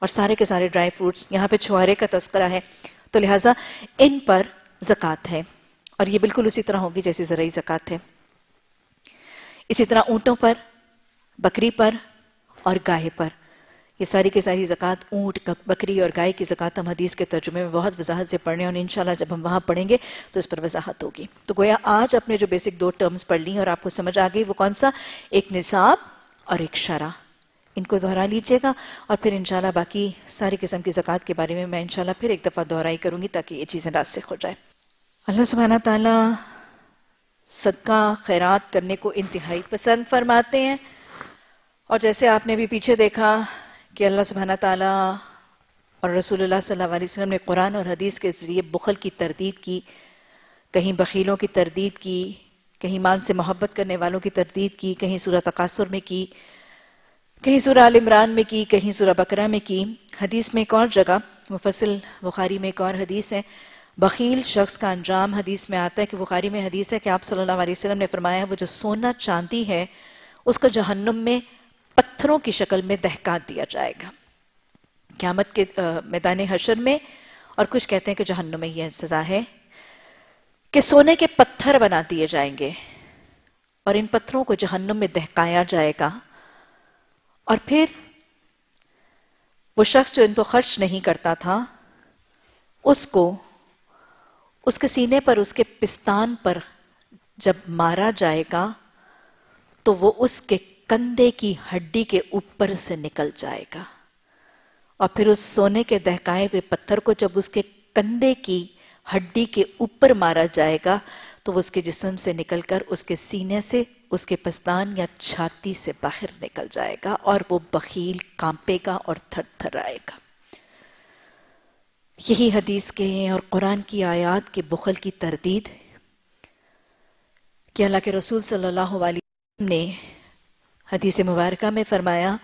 और सारे के सारे ड्राई फ्रूट्स, यहाँ पे छुहारे का तस्करा है। तो लिहाजा इन पर ज़क़़त है और ये बिल्कुल उसी तरह होगी जैसी ज़रूरी ज़क़़त है। इसी तरह ऊँटों पर, बकरी पर और गाय पर। ये सारी की सारी ज़क़़त, ऊँट बकरी और गाय की ज़क़़त हम हदीस के तर्जुमे में बहुत वजाहत से पढ़ने और इंशाल्लाह जब हम वहाँ पढ़ेंगे तो इस पर वजाहत होगी। तो गोया आज अपने जो बेसिक दो टर्म्स पढ़ ली और आपको समझ आ गई, वो कौन सा? एक निसाब और एक शरा। इनको दोहरा लीजिएगा और फिर इंशाल्लाह बाकी सारी किस्म की ज़क़़त के बारे में मैं इंशाल्लाह फिर एक दफ़ा दोहराई करूँगी ताकि ये चीज़ें रास्ते हो जाए। अल्लाह सुबहाना ताला सदका, खैरात करने को इंतहाई पसंद फरमाते हैं। और जैसे आपने भी पीछे देखा कि अल्लाह सुबहाना ताला और रसूलुल्लाह सल्लल्लाहु अलैहि वसल्लम ने कुरान और हदीस के ज़रिए बुखल की तरदीद की, कहीं बखीलों की तरदीद की, कहीं मान से मोहब्बत करने वालों की तरदीद की, कहीं सूरत तकासुर में की, कहीं सूरह अल इमरान में की, कहीं सूरह बकरा में की। हदीस में एक और जगह मुफसिल बुखारी में एक और हदीस है। बखील शख्स का अंजाम हदीस में आता है कि बुखारी में हदीस है कि आप सल्लल्लाहु अलैहि वसल्लम ने फरमाया वो जो सोना चांदी है, उसको जहन्नुम में पत्थरों की शक्ल में दहका दिया जाएगा। क्यामत के मैदान हशर में, और कुछ कहते हैं कि जहन्नुम में यह सजा है कि सोने के पत्थर बना दिए जाएँगे और इन पत्थरों को जहन्नुम में दहकाया जाएगा। और फिर वो शख्स जो इनको खर्च नहीं करता था, उसको, उसके सीने पर, उसके पिस्तान पर जब मारा जाएगा तो वो उसके कंधे की हड्डी के ऊपर से निकल जाएगा। और फिर उस सोने के दहकाए हुए पत्थर को जब उसके कंधे की हड्डी के ऊपर मारा जाएगा तो वो उसके जिस्म से निकलकर उसके सीने से, उसके पस्तान या छाती से बाहर निकल जाएगा और वो बखील कांपेगा और थर थर आएगा यही हदीस के हैं और कुरान की आयात के बुखल की तरदीद। कि अल्लाह के रसूल सल्लल्लाहु अलैहि वसल्लम ने हदीस मुबारक में फरमाया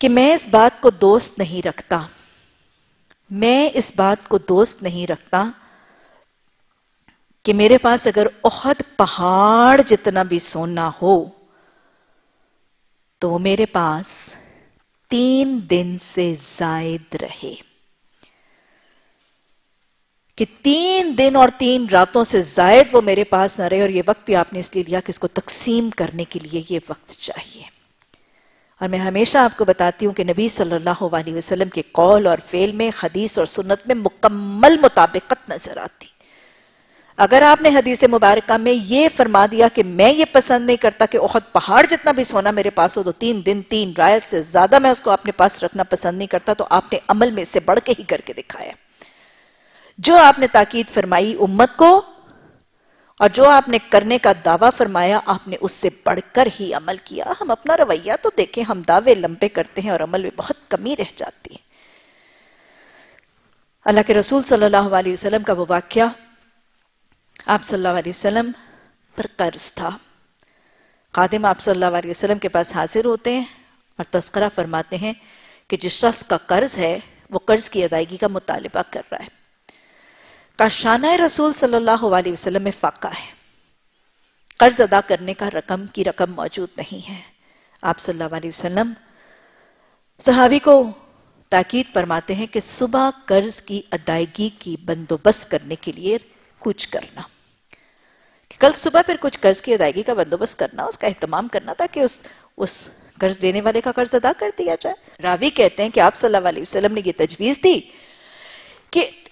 कि मैं इस बात को दोस्त नहीं रखता। मैं इस बात को दोस्त नहीं रखता कि मेरे पास अगर ओहद पहाड़ जितना भी सोना हो तो मेरे पास तीन दिन से जायद रहे। कि तीन दिन और तीन रातों से जायद वो मेरे पास न रहे और ये वक्त भी आपने इसलिए लिया कि इसको तकसीम करने के लिए ये वक्त चाहिए। और मैं हमेशा आपको बताती हूँ कि नबी सल्लल्लाहु अलैहि वसल्लम के कौल और फेल में, हदीस और सुन्नत में मुकम्मल मुताबिकत नज़र आती। अगर आपने हदीस मुबारक में ये फरमा दिया कि मैं ये पसंद नहीं करता कि ओहद पहाड़ जितना भी सोना मेरे पास हो तो तीन दिन, तीन रात से ज़्यादा मैं उसको अपने पास रखना पसंद नहीं करता तो आपने अमल में से बढ़ के ही करके दिखाया। जो आपने ताकीद फरमाई उम्मत को, और जो आपने करने का दावा फरमाया, आपने उससे बढ़कर ही अमल किया। हम अपना रवैया तो देखें, हम दावे लंबे करते हैं और अमल में बहुत कमी रह जाती है। अल्लाह के रसूल सल्लल्लाहु अलैहि वसल्लम का वो वाक्य, आप सल्लल्लाहु अलैहि वसल्लम पर कर्ज था। खादिम आप सल्लल्लाहु अलैहि वसल्लम के पास हाजिर होते हैं और तस्करा फरमाते हैं कि जिस शख्स का कर्ज है, वो कर्ज की अदायगी का मुतालबा कर रहा है। काशाना रसूल सल्लल्लाहु अलैहि वसल्लम में फाका है। कर्ज अदा करने का रकम की रकम मौजूद नहीं है। आप सल्लल्लाहु अलैहि वसल्लम सहाबी को ताकीद फरमाते हैं कि सुबह कर्ज की अदायगी की बंदोबस्त करने के लिए कुछ करना। कि कल सुबह फिर कुछ कर्ज की अदायगी का बंदोबस्त करना, उसका एहतमाम करना, ताकि उस उस कर्ज देने वाले का कर्ज अदा कर दिया जाए। रावी कहते हैं कि आप सल्लल्लाहु अलैहि वसल्लम ने यह तजवीज दी कि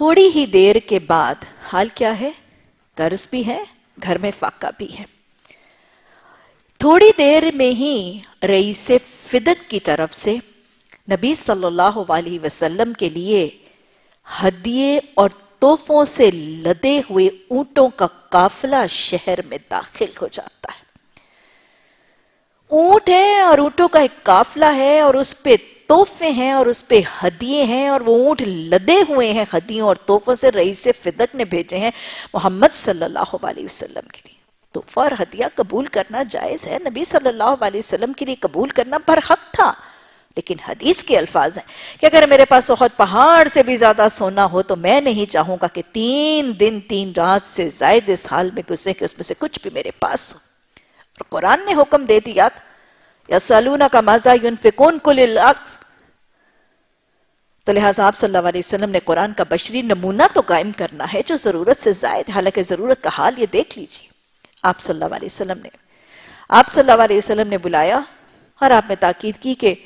थोड़ी ही देर के बाद हाल क्या है? कर्ज भी है, घर में फाका भी है। थोड़ी देर में ही रईस फिदक की तरफ़ से नबी सल्लल्लाहु अलैहि वसल्लम के लिए हदिये और तोहफों से लदे हुए ऊंटों का काफिला शहर में दाखिल हो जाता है। ऊँट है और ऊंटों का एक काफिला है और उस पे तोहफे हैं और उस पे हदिये हैं और वो ऊँट लदे हुए हैं हदियों और तोहफों से रईस फिदक ने भेजे हैं मोहम्मद सल्लल्लाहु अलैहि वसल्लम के लिए। तो फर हदिया कबूल करना जायज़ है, नबी सल्लल्लाहु अलैहि वसल्लम के लिए कबूल करना बरहक था, लेकिन हदीस के अल्फाज हैं कि अगर मेरे पास बहुत पहाड़ से भी ज़्यादा सोना हो तो मैं नहीं चाहूँगा कि तीन दिन, तीन रात से जायद इस हाल में गुजरे कि उसमें से कुछ भी मेरे पास हो। और कुरान ने हुक्म दे दिया या सलूना का मज़ा यूनफिकून कुल तो लिहाजा आप सल्लल्लाहु अलैहि वसल्लम ने कुरान का बशरी नमूना तो कायम करना है, जो ज़रूरत से जायद, हालाँकि ज़रूरत का हाल ये देख लीजिए। आप सल्लल्लाहु अलैहि ने, आप सल्लल्लाहु अलैहि ने बुलाया और आपने ताकीद की कि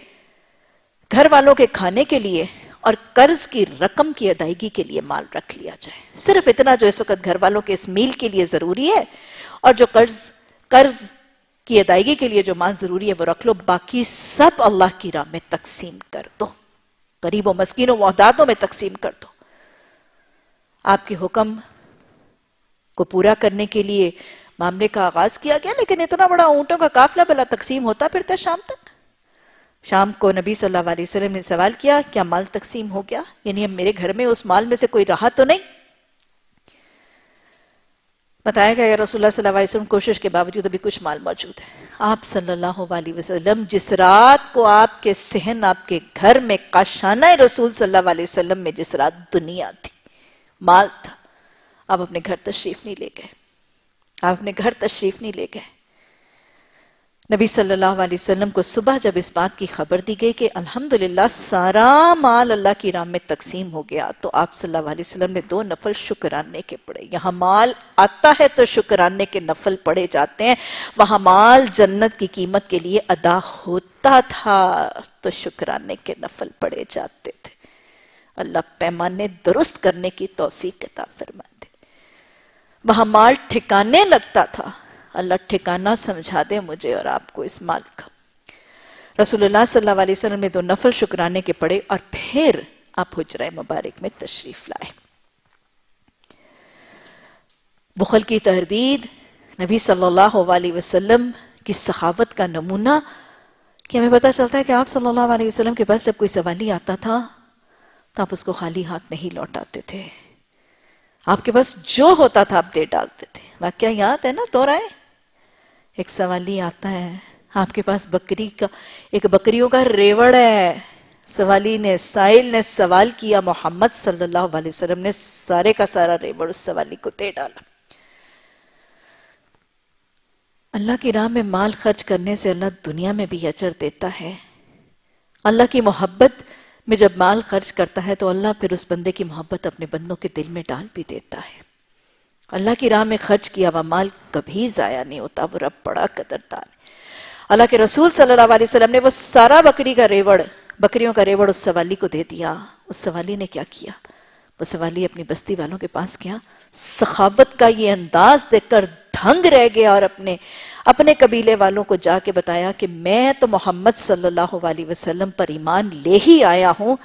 घर वालों के खाने के लिए और कर्ज की रकम की अदायगी के लिए माल रख लिया जाए। सिर्फ़ इतना जो इस वक्त घर वालों के इस मील के लिए ज़रूरी है और जो कर्ज कर्ज की अदायगी के लिए जो माल ज़रूरी है, वो रख लो, बाकी सब अल्लाह की राह में तकसीम कर दो। गरीबों, मस्किनों मोहदादों में तकसीम कर दो। आपके हुक्म को पूरा करने के लिए मामले का आगाज़ किया गया, लेकिन इतना बड़ा ऊंटों का काफिला भला तकसीम होता फिरता शाम तक। शाम को नबी सल्लल्लाहु अलैहि वसल्लम ने सवाल किया, क्या माल तकसीम हो गया? यानी अब मेरे घर में उस माल में से कोई रहा तो नहीं? बताया गया रसुल्ला सल्लल्लाहु अलैहि वसल्लम कोशिश के बावजूद अभी कुछ माल मौजूद है। आप सल्लल्लाहु अलैहि वसल्लम, जिस रात को आपके सहन, आपके घर में काशाना रसूल सल्लल्लाहु अलैहि वसल्लम में जिस रात दुनिया थी, माल था, आप अपने घर तशरीफ़ नहीं ले गए। आप अपने घर तशरीफ़ नहीं ले गए। नबी सल्लल्लाहु अलैहि वसल्लम को सुबह जब इस बात की खबर दी गई कि अल्हम्दुलिल्लाह सारा माल अल्लाह की राम में तकसीम हो गया तो आप सल्लल्लाहु अलैहि वसल्लम ने दो नफल शुक्राने के पढ़े यहाँ माल आता है तो शुक्राने के नफल पढ़े जाते हैं। वहाँ माल जन्नत की कीमत के लिए अदा होता था तो शुक्राने के नफल पढ़े जाते थे। अल्लाह पैमाने दुरुस्त करने की तोफीक किताब फरमा दे वहाँ माल ठिकाने लगता था अल्लाह ठिकाना समझा दे मुझे और आपको इस माल का। रसूलुल्लाह सल्लल्लाहु अलैहि वसल्लम ने दो नफल शुक्राने के पड़े और फिर आप हुजरा मुबारक में तशरीफ़ लाए। बुखल की तरदीद नबी सल्लल्लाहु अलैहि वसल्लम की सखावत का नमूना, कि हमें पता चलता है कि आप सल्लल्लाहु अलैहि वसल्लम के पास जब कोई सवाली आता था तो आप उसको खाली हाथ नहीं लौटाते थे। आपके पास जो होता था, आप दे डालते थे। वाक्य याद है ना, दोहराए? एक सवाली आता है। आपके पास बकरी का, एक बकरियों का रेवड़ है। सवाली ने साइल ने सवाल किया, मोहम्मद सल्लल्लाहु अलैहि वसल्लम ने सारे का सारा रेवड़ उस सवाली को दे डाला। अल्लाह की राह में माल खर्च करने से अल्लाह दुनिया में भी अचर देता है। अल्लाह की मोहब्बत में जब माल खर्च करता है तो अल्लाह फिर उस बंदे की मोहब्बत अपने बंदों के दिल में डाल भी देता है। अल्लाह की राह में खर्च किया हुआ माल कभी जाया नहीं होता, वो रब बड़ा कदरदार है। अल्लाह के रसूल सल्लल्लाहु अलैहि वसल्लम ने वो सारा बकरी का रेवड़, बकरियों का रेवड़ उस सवाली को दे दिया। उस सवाली ने क्या किया? वो सवाली अपनी बस्ती वालों के पास गया। सखावत का ये अंदाज देखकर धंग रह गया और अपने अपने कबीले वालों को जाके बताया कि मैं तो मोहम्मद सल्लल्लाहु अलैहि वसल्लम पर ईमान ले ही आया हूँ,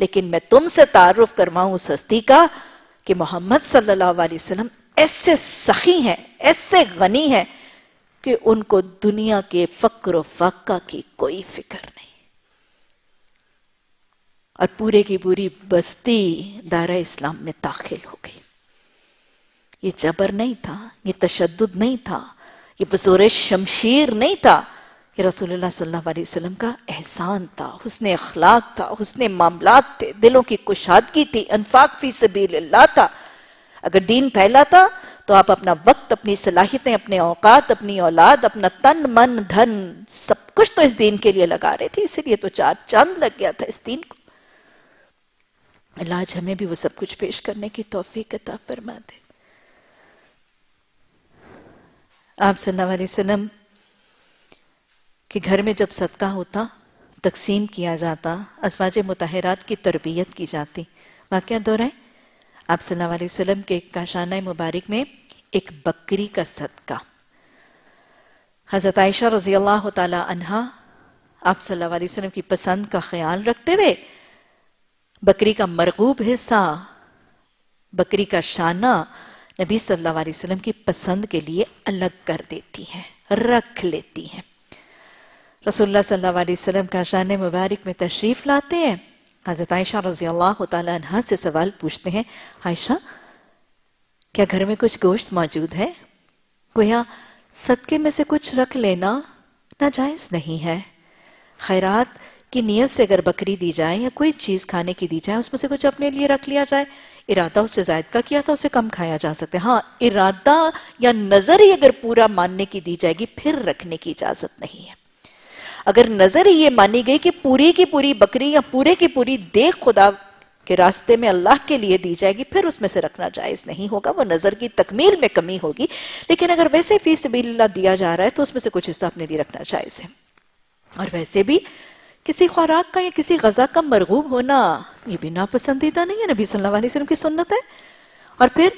लेकिन मैं तुमसे तारुफ करवाऊं उस हस्ती का कि मोहम्मद सल्लल्लाहु अलैहि वसल्लम ऐसे सखी हैं, ऐसे गनी हैं कि उनको दुनिया के फक्र फाका की कोई फ़िक्र नहीं। और पूरे की पूरी बस्ती दायरा इस्लाम में दाखिल हो गई। ये जबर नहीं था, ये तशद नहीं था, ये बजोर शमशीर नहीं था ये रसूलुल्लाह सल्लल्लाहु अलैहि वसल्लम का एहसान था, हुस्न अखलाक था, हुस्न मामलात थे, दिलों की कुशादगी थी, अनफाक फ़ी सबील्लाह था। अगर दीन फैला था तो आप अपना वक्त, अपनी सलाहियतें, अपने औकात, अपनी औलाद, अपना तन, मन, धन, सब कुछ तो इस दीन के लिए लगा रहे थे, इसीलिए तो चार चाँद लग गया था इस दीन को। इलाज हमें भी वो सब कुछ पेश करने की तोफीक अता फरमा दे आप सल्लल्लाहु अलैहि वसल्लम के घर में जब सदका होता, तकसीम किया जाता, अजवाज मुताहरात की तरबियत की जाती। वाक्य दोहराए आप वसल्लम के काशाना मुबारक में एक बकरी का सदका। हज़रत आयशा रज़ी अल्लाह तहा आप वसल्लम की पसंद का ख्याल रखते हुए, बकरी का मरगूब हिस्सा, बकरी का शाना नबी सल्लल्लाहु अलैहि वसल्लम की पसंद के लिए अलग कर देती हैं, रख लेती हैं। रसुल्ला सल्लल्लाहु का शान मुबारक में तशरीफ़ लाते हैं। हज़रत आयशा रज़ी अल्लाह तहा से सवाल पूछते हैं, आयशा, क्या घर में कुछ गोश्त मौजूद है? गोया, सदके में से कुछ रख लेना नाजायज नहीं है। खैरात की नीयत से अगर बकरी दी जाए या कोई चीज़ खाने की दी जाए, उसमें से कुछ अपने लिए रख लिया जाए। इरादा उससे जायद का किया था, उसे कम खाया जा सकता है। हाँ इरादा या नज़र ही अगर पूरा मानने की दी जाएगी, फिर रखने की इजाज़त नहीं है। अगर नज़र ही ये मानी गई कि पूरी की पूरी बकरी या पूरे की पूरी देख खुदा के रास्ते में अल्लाह के लिए दी जाएगी, फिर उसमें से रखना जायज़ नहीं होगा, वो नज़र की तकमील में कमी होगी। लेकिन अगर वैसे फ़ीस दिया जा रहा है तो उसमें से कुछ हिस्सा अपने लिए रखना जायज़ है। और वैसे भी किसी खुराक का या किसी गजा का मरगूब होना ये भी नापसंदीदा नहीं है, नबी सल्लल्लाहु अलैहि वसल्लम की सुन्नत है। और फिर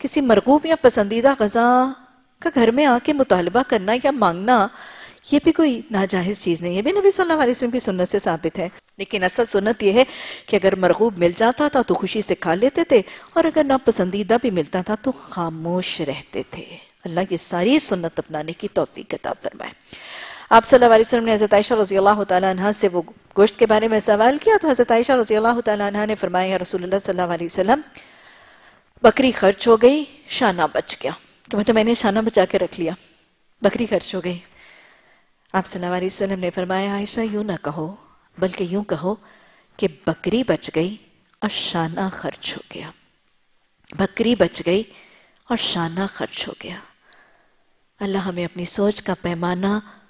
किसी मरगूब या पसंदीदा गजा का घर में आके मुतालबा करना या मांगना ये भी कोई नाजायज चीज़ नहीं है। भी नबी सल्लल्लाहु अलैहि वसल्लम की सुन्नत से साबित है। लेकिन असल सुन्नत यह है कि अगर मरगूब मिल जाता था तो खुशी से खा लेते थे, और अगर नापसंदीदा भी मिलता था तो खामोश रहते थे। अल्लाह की सारी सुन्नत अपनाने की तोफ़ी किताब फरमाए। आप सल्लल्लाहु अलैहि वसल्लम ने हज़रत आयशा रज़ी अल्लाह तहा से वो गोश्त के बारे में सवाल किया तो हज़रत आयशा रज़ी अल्लाह तहा ने फरमाया रसूलुल्लाह सल्लल्लाहु अलैहि वसल्लम, बकरी खर्च हो गई, शाना बच गया। तो मतलब मैंने शाना बचा के रख लिया। बकरी खर्च हो गई। आप वसल्लम ने फरमाया, आयशा, यूँ ना कहो, बल्कि यूँ कहो कि बकरी बच गई और शाना खर्च हो गया। बकरी बच गई और शाना खर्च हो गया। अल्लाह हमें अपनी सोच का पैमाना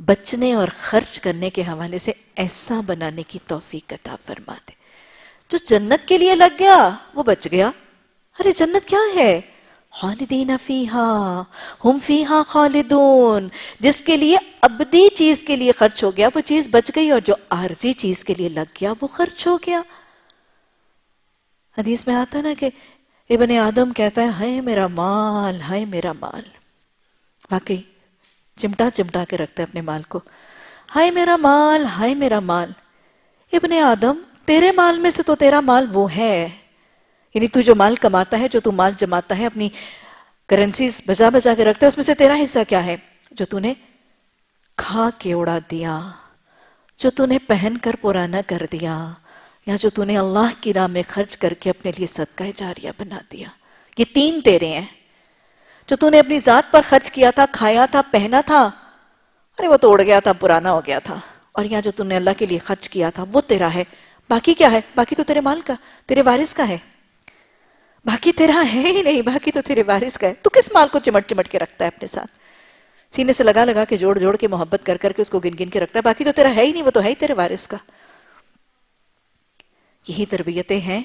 बचने और खर्च करने के हवाले से ऐसा बनाने की तोफीक कता फरमा दे। जो जन्नत के लिए लग गया, वो बच गया। अरे जन्नत क्या है? खालिदीन फीहा, हम फीहा खालिदून। जिसके लिए अबदी चीज़ के लिए खर्च हो गया, वो चीज़ बच गई और जो आरजी चीज़ के लिए लग गया, वो खर्च हो गया। हदीस में आता ना कि इबन आदम कहता है, हाय मेरा माल, हाय मेरा माल। वाकई, चिमटा चिमटा के रखते अपने माल को। हाय मेरा माल, हाय मेरा माल। इबन आदम, तेरे माल में से तो तेरा माल वो है। यानी तू जो माल कमाता है, जो तू माल जमाता है, अपनी करेंसी बजा बजा के रखता है, उसमें से तेरा हिस्सा क्या है? जो तूने खा के उड़ा दिया, जो तूने पहन कर पुराना कर दिया, या जो तूने अल्लाह की राह में खर्च करके अपने लिए सदका जारिया बना दिया। ये तीन तेरे हैं। जो तूने अपनी जात पर खर्च किया था, खाया था, पहना था, अरे वो तो उड़ गया था, पुराना हो गया था, और यहाँ जो तूने अल्लाह के लिए खर्च किया था, वो तेरा है। बाकी क्या है? बाकी तो तेरे माल का, तेरे वारिस का है। बाकी तेरा है ही नहीं, बाकी तो तेरे वारिस का है। तू किस माल को चिमट चिमट के रखता है अपने साथ? सीने से लगा लगा के, जोड़ जोड़ के मोहब्बत कर करके उसको गिन गिन के रखता है। बाकी तो तेरा है ही नहीं, वो तो है ही तेरे वारिस का। यही तरबियतें हैं।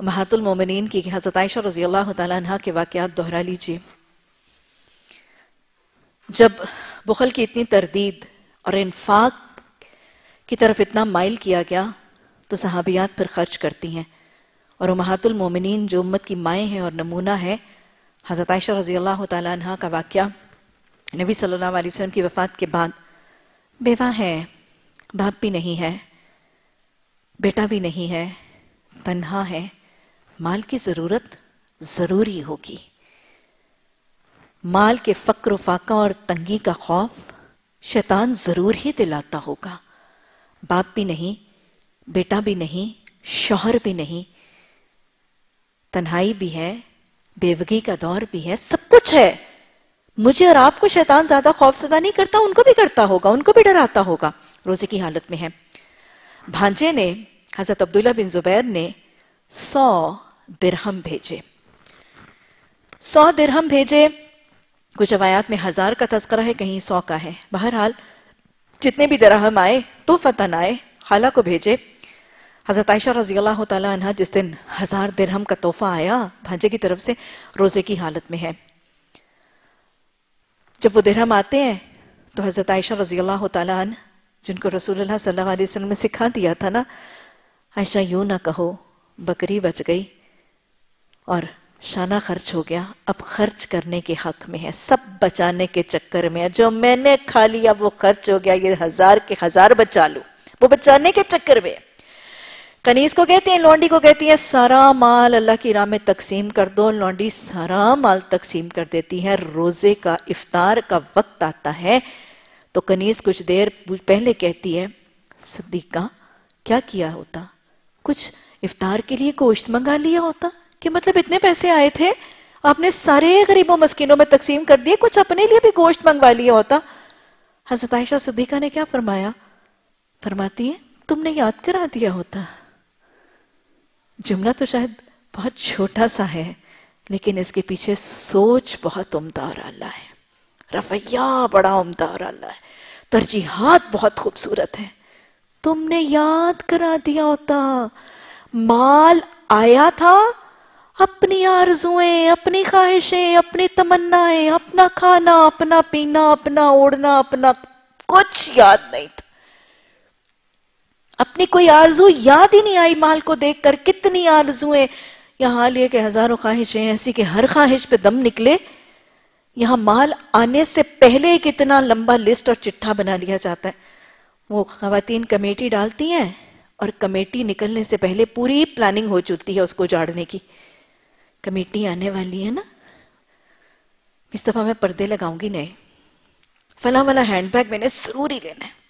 महातुल मोमिन की हज़रत आयशा रज़ी अल्लाह तह के वाकयात दोहरा लीजिए। जब बुखल की इतनी तरदीद और इन्फाक की तरफ़ इतना माइल किया गया तो सहाबियात पर खर्च करती हैं। और महातुल मोमिन जो उम्मत की माएँ हैं और नमूना है। हज़रत आयशा रज़ी अल्लाह तह का वाक़ नबी सल्लल्लाहु अलैहि वसल्लम की वफ़ात के बाद, बेवा है, बाप भी नहीं है, बेटा भी नहीं है, तन्हा है, माल की ज़रूरत ज़रूरी होगी। माल के फ़क्र फाका और तंगी का खौफ शैतान ज़रूर ही दिलाता होगा। बाप भी नहीं, बेटा भी नहीं, शौहर भी नहीं तन्हाई भी है, बेवगी का दौर भी है, सब कुछ है। मुझे और आपको शैतान ज़्यादा खौफसदा नहीं करता, उनको भी करता होगा, उनको भी डराता होगा। रोज़े की हालत में है। भांजे ने, हज़रत अब्दुल्ला बिन जुबैर ने सौ दिरहम भेजे। सौ दिरहम भेजे, कुछ अवायात में हज़ार का तस्करा है, कहीं सौ का है। बहरहाल, जितने भी दरहम आए तो फतन आए, खाला को भेजे। हज़रत आयशा रज़ी अल्लाह तहा जिस दिन हज़ार दिरहम का तोहफा आया, भांजे की तरफ़ से रोज़े की हालत में है। जब वो दिरहम आते हैं तो हज़रत आयशा रज़ी अल्लाह तह जिनको रसूल सल्लल्लाहु अलैहि वसल्लम ने सिखा दिया था ना, आयशा, यूँ ना कहो, बकरी बच गई और शाना खर्च हो गया। अब खर्च करने के हक में है, सब बचाने के चक्कर में है। जो मैंने खा लिया, वो खर्च हो गया, ये हज़ार के हज़ार बचा लू। वो बचाने के चक्कर में कनीस को कहती हैं, लौंडी को कहती है, सारा माल अल्लाह की राह में तकसीम कर दो। लौंडी सारा माल तकसीम कर देती है। रोज़े का, इफ्तार का वक्त आता है। तो कनीस कुछ देर पहले कहती है, सदीका, क्या किया होता? कुछ इफ्तार के लिए गोश्त मंगा लिया होता? कि मतलब इतने पैसे आए थे? आपने सारे गरीबों, मस्किनों में तकसीम कर दिए, कुछ अपने लिए भी गोश्त मंगवा लिया होता? हज़रत आयशा सिद्दीका ने क्या फरमाया? फरमाती है, तुमने याद करा दिया होता। जुमला तो शायद बहुत छोटा सा है, लेकिन इसके पीछे सोच बहुत उम्दा और आला है। रवैया बड़ा उम्दा और आला है। तरजीहात बहुत खूबसूरत है। तुमने याद करा दिया होता, माल आया था, अपनी आरजुएँ, अपनी ख्वाहिशें, अपनी तमन्नाएँ, अपना खाना, अपना पीना, अपना ओढ़ना अपना कुछ याद नहीं था। अपनी कोई आरज़ू याद ही नहीं आई माल को देखकर कितनी आरजुएँ। यहाँ हाल ये कि हज़ारों ख्वाहिशें ऐसी कि हर ख्वाहिश पे दम निकले। यहाँ माल आने से पहले कितना लंबा लिस्ट और चिट्ठा बना लिया जाता है। वो खातन कमेटी डालती हैं और कमेटी निकलने से पहले पूरी प्लानिंग हो चुकी है उसको जाड़ने की। कमेटी आने वाली है ना? इस दफ़ा मैं पर्दे लगाऊँगी नहीं। फला वाला हैंडबैग मैंने ज़रूर लेना है।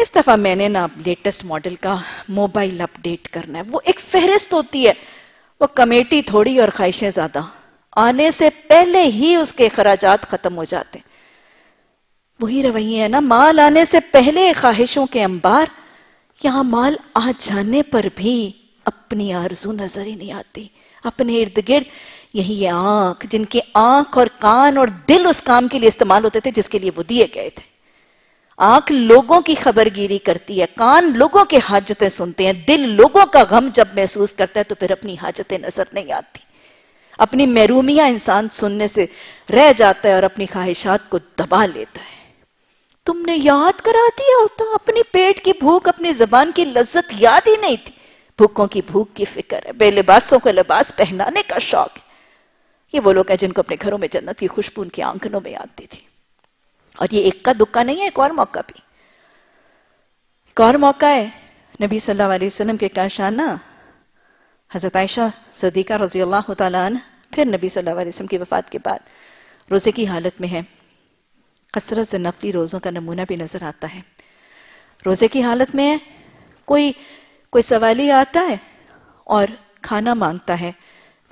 इस दफ़ा मैंने ना लेटेस्ट मॉडल का मोबाइल अपडेट करना है। वो एक फहरिस्त होती है। वो कमेटी थोड़ी और ख्वाहिशें ज़्यादा। आने से पहले ही उसके अखराज खत्म हो जाते वही रवैये है ना, माल आने से पहले ख्वाहिशों के अंबार। यहाँ माल आ जाने पर भी अपनी आरज़ू नज़र ही नहीं आती। अपने इर्द गिर्द यही ये आँख, जिनके आँख और कान और दिल उस काम के लिए इस्तेमाल होते थे, जिसके लिए वो दिए गए थे। आँख लोगों की खबरगिरी करती है, कान लोगों के हाजतें सुनते हैं, दिल लोगों का गम जब महसूस करता है तो फिर अपनी हाजतें नज़र नहीं आती। अपनी महरूमिया इंसान सुनने से रह जाता है और अपनी ख्वाहिशात को दबा लेता है। तुमने याद करा दिया होता, अपनी पेट की भूख, अपनी जबान की लज्जत याद ही नहीं थी। भूखों की भूख की फ़िक्र है, बेलिबासों का लिबास पहनाने का शौक है। ये वो लोग हैं जिनको अपने घरों में जन्नत की खुशबू उनकी आंखनों में आती थी। और ये एक का दुक्का नहीं है, एक और मौका भी। एक और मौका है। नबी सल्लल्लाहु अलैहि वसल्लम के काशाना हज़रत आयशा सदीका रज़ी अल्लाह फिर नबी सल्लल्लाहु अलैहि वसल्लम की वफात के बाद रोज़े की हालत में है। कसरत से नफली रोज़ों का नमूना भी नज़र आता है। रोज़े की हालत में है कोई कोई ही आता है और खाना माँगता है।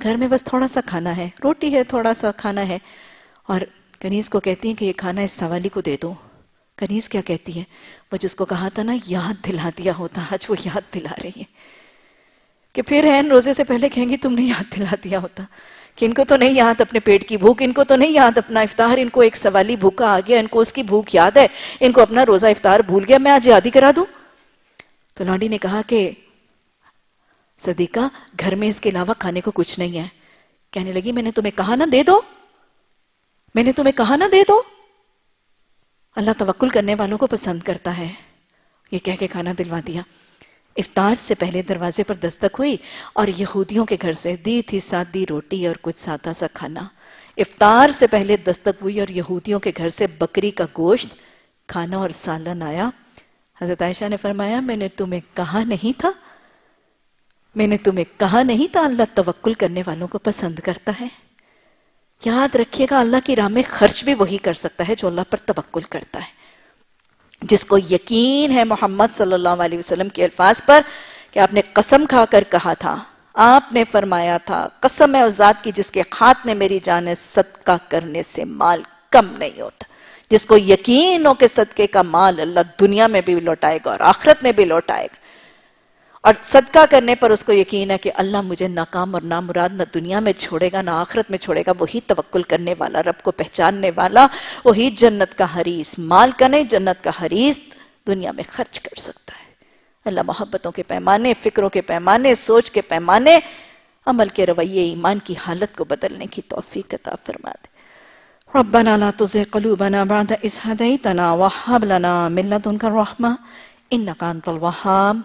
घर में बस थोड़ा सा खाना है, रोटी है, थोड़ा सा खाना है और कनीज को कहती है कि ये खाना इस सवाली को दे दो। कनीज क्या कहती है? वो जिसको कहा था ना, याद दिला दिया होता, आज वो याद दिला रही है। कि फिर है, रोज़े से पहले कहेंगी, तुमने याद दिला दिया होता। कि इनको तो नहीं याद अपने पेट की भूख, इनको तो नहीं याद अपना इफ्तार, इनको एक सवाली भूखा आ गया, इनको उसकी भूख याद है, इनको अपना रोजा इफ्तार भूल गया, मैं आज याद ही करा दू? तो लॉन्डी ने कहा कि, सदीका, घर में इसके अलावा खाने को कुछ नहीं है। कहने लगी, मैंने तुम्हें कहा ना, दे दो। मैंने तुम्हें कहा ना दे दो। अल्लाह तवक्कुल करने वालों को पसंद करता है। ये कह के खाना दिलवा दिया। इफ्तार से पहले दरवाजे पर दस्तक हुई और यहूदियों के घर से दी थी सादी रोटी और कुछ सादा सा खाना। इफ्तार से पहले दस्तक हुई और यहूदियों के घर से बकरी का गोश्त, खाना और सालन आया। हज़रत आयशा ने फरमाया, मैंने तुम्हें कहा नहीं था। मैंने तुम्हें कहा नहीं था, अल्लाह तवक्कुल करने वालों को पसंद करता है। याद रखिएगा, अल्लाह की राह में खर्च भी वही कर सकता है जो अल्लाह पर तवक्कुल करता है। जिसको यकीन है मोहम्मद सल्लल्लाहु अलैहि वसल्लम के अल्फाज पर कि आपने कसम खाकर कहा था, आपने फरमाया था, कसम है उस की जिसके खात ने मेरी जान सदका करने से माल कम नहीं होता। जिसको यकीन हो कि सदके का माल अल्लाह दुनिया में भी लौटाएगा और आखरत में भी लौटाएगा। और सदका करने पर उसको यकीन है कि अल्लाह मुझे नाकाम और ना मुराद ना दुनिया में छोड़ेगा, ना आखिरत में छोड़ेगा। वही तवक्कुल करने वाला, रब को पहचानने वाला, वही जन्नत का हरीस माल का नहीं जन्नत का हरीस दुनिया में खर्च कर सकता है। अल्लाह मोहब्बतों के पैमाने, फिक्रों के पैमाने, सोच के पैमाने, अमल के रवैये, ईमान की हालत को बदलने की तोफीक अता फरमा दे। रब्बना ला तुज़िग़ क़ुलूबना बअद इज़ हदैतना व हब लना मिन लदुनका रहमा, इन्नका अंतल वहाब।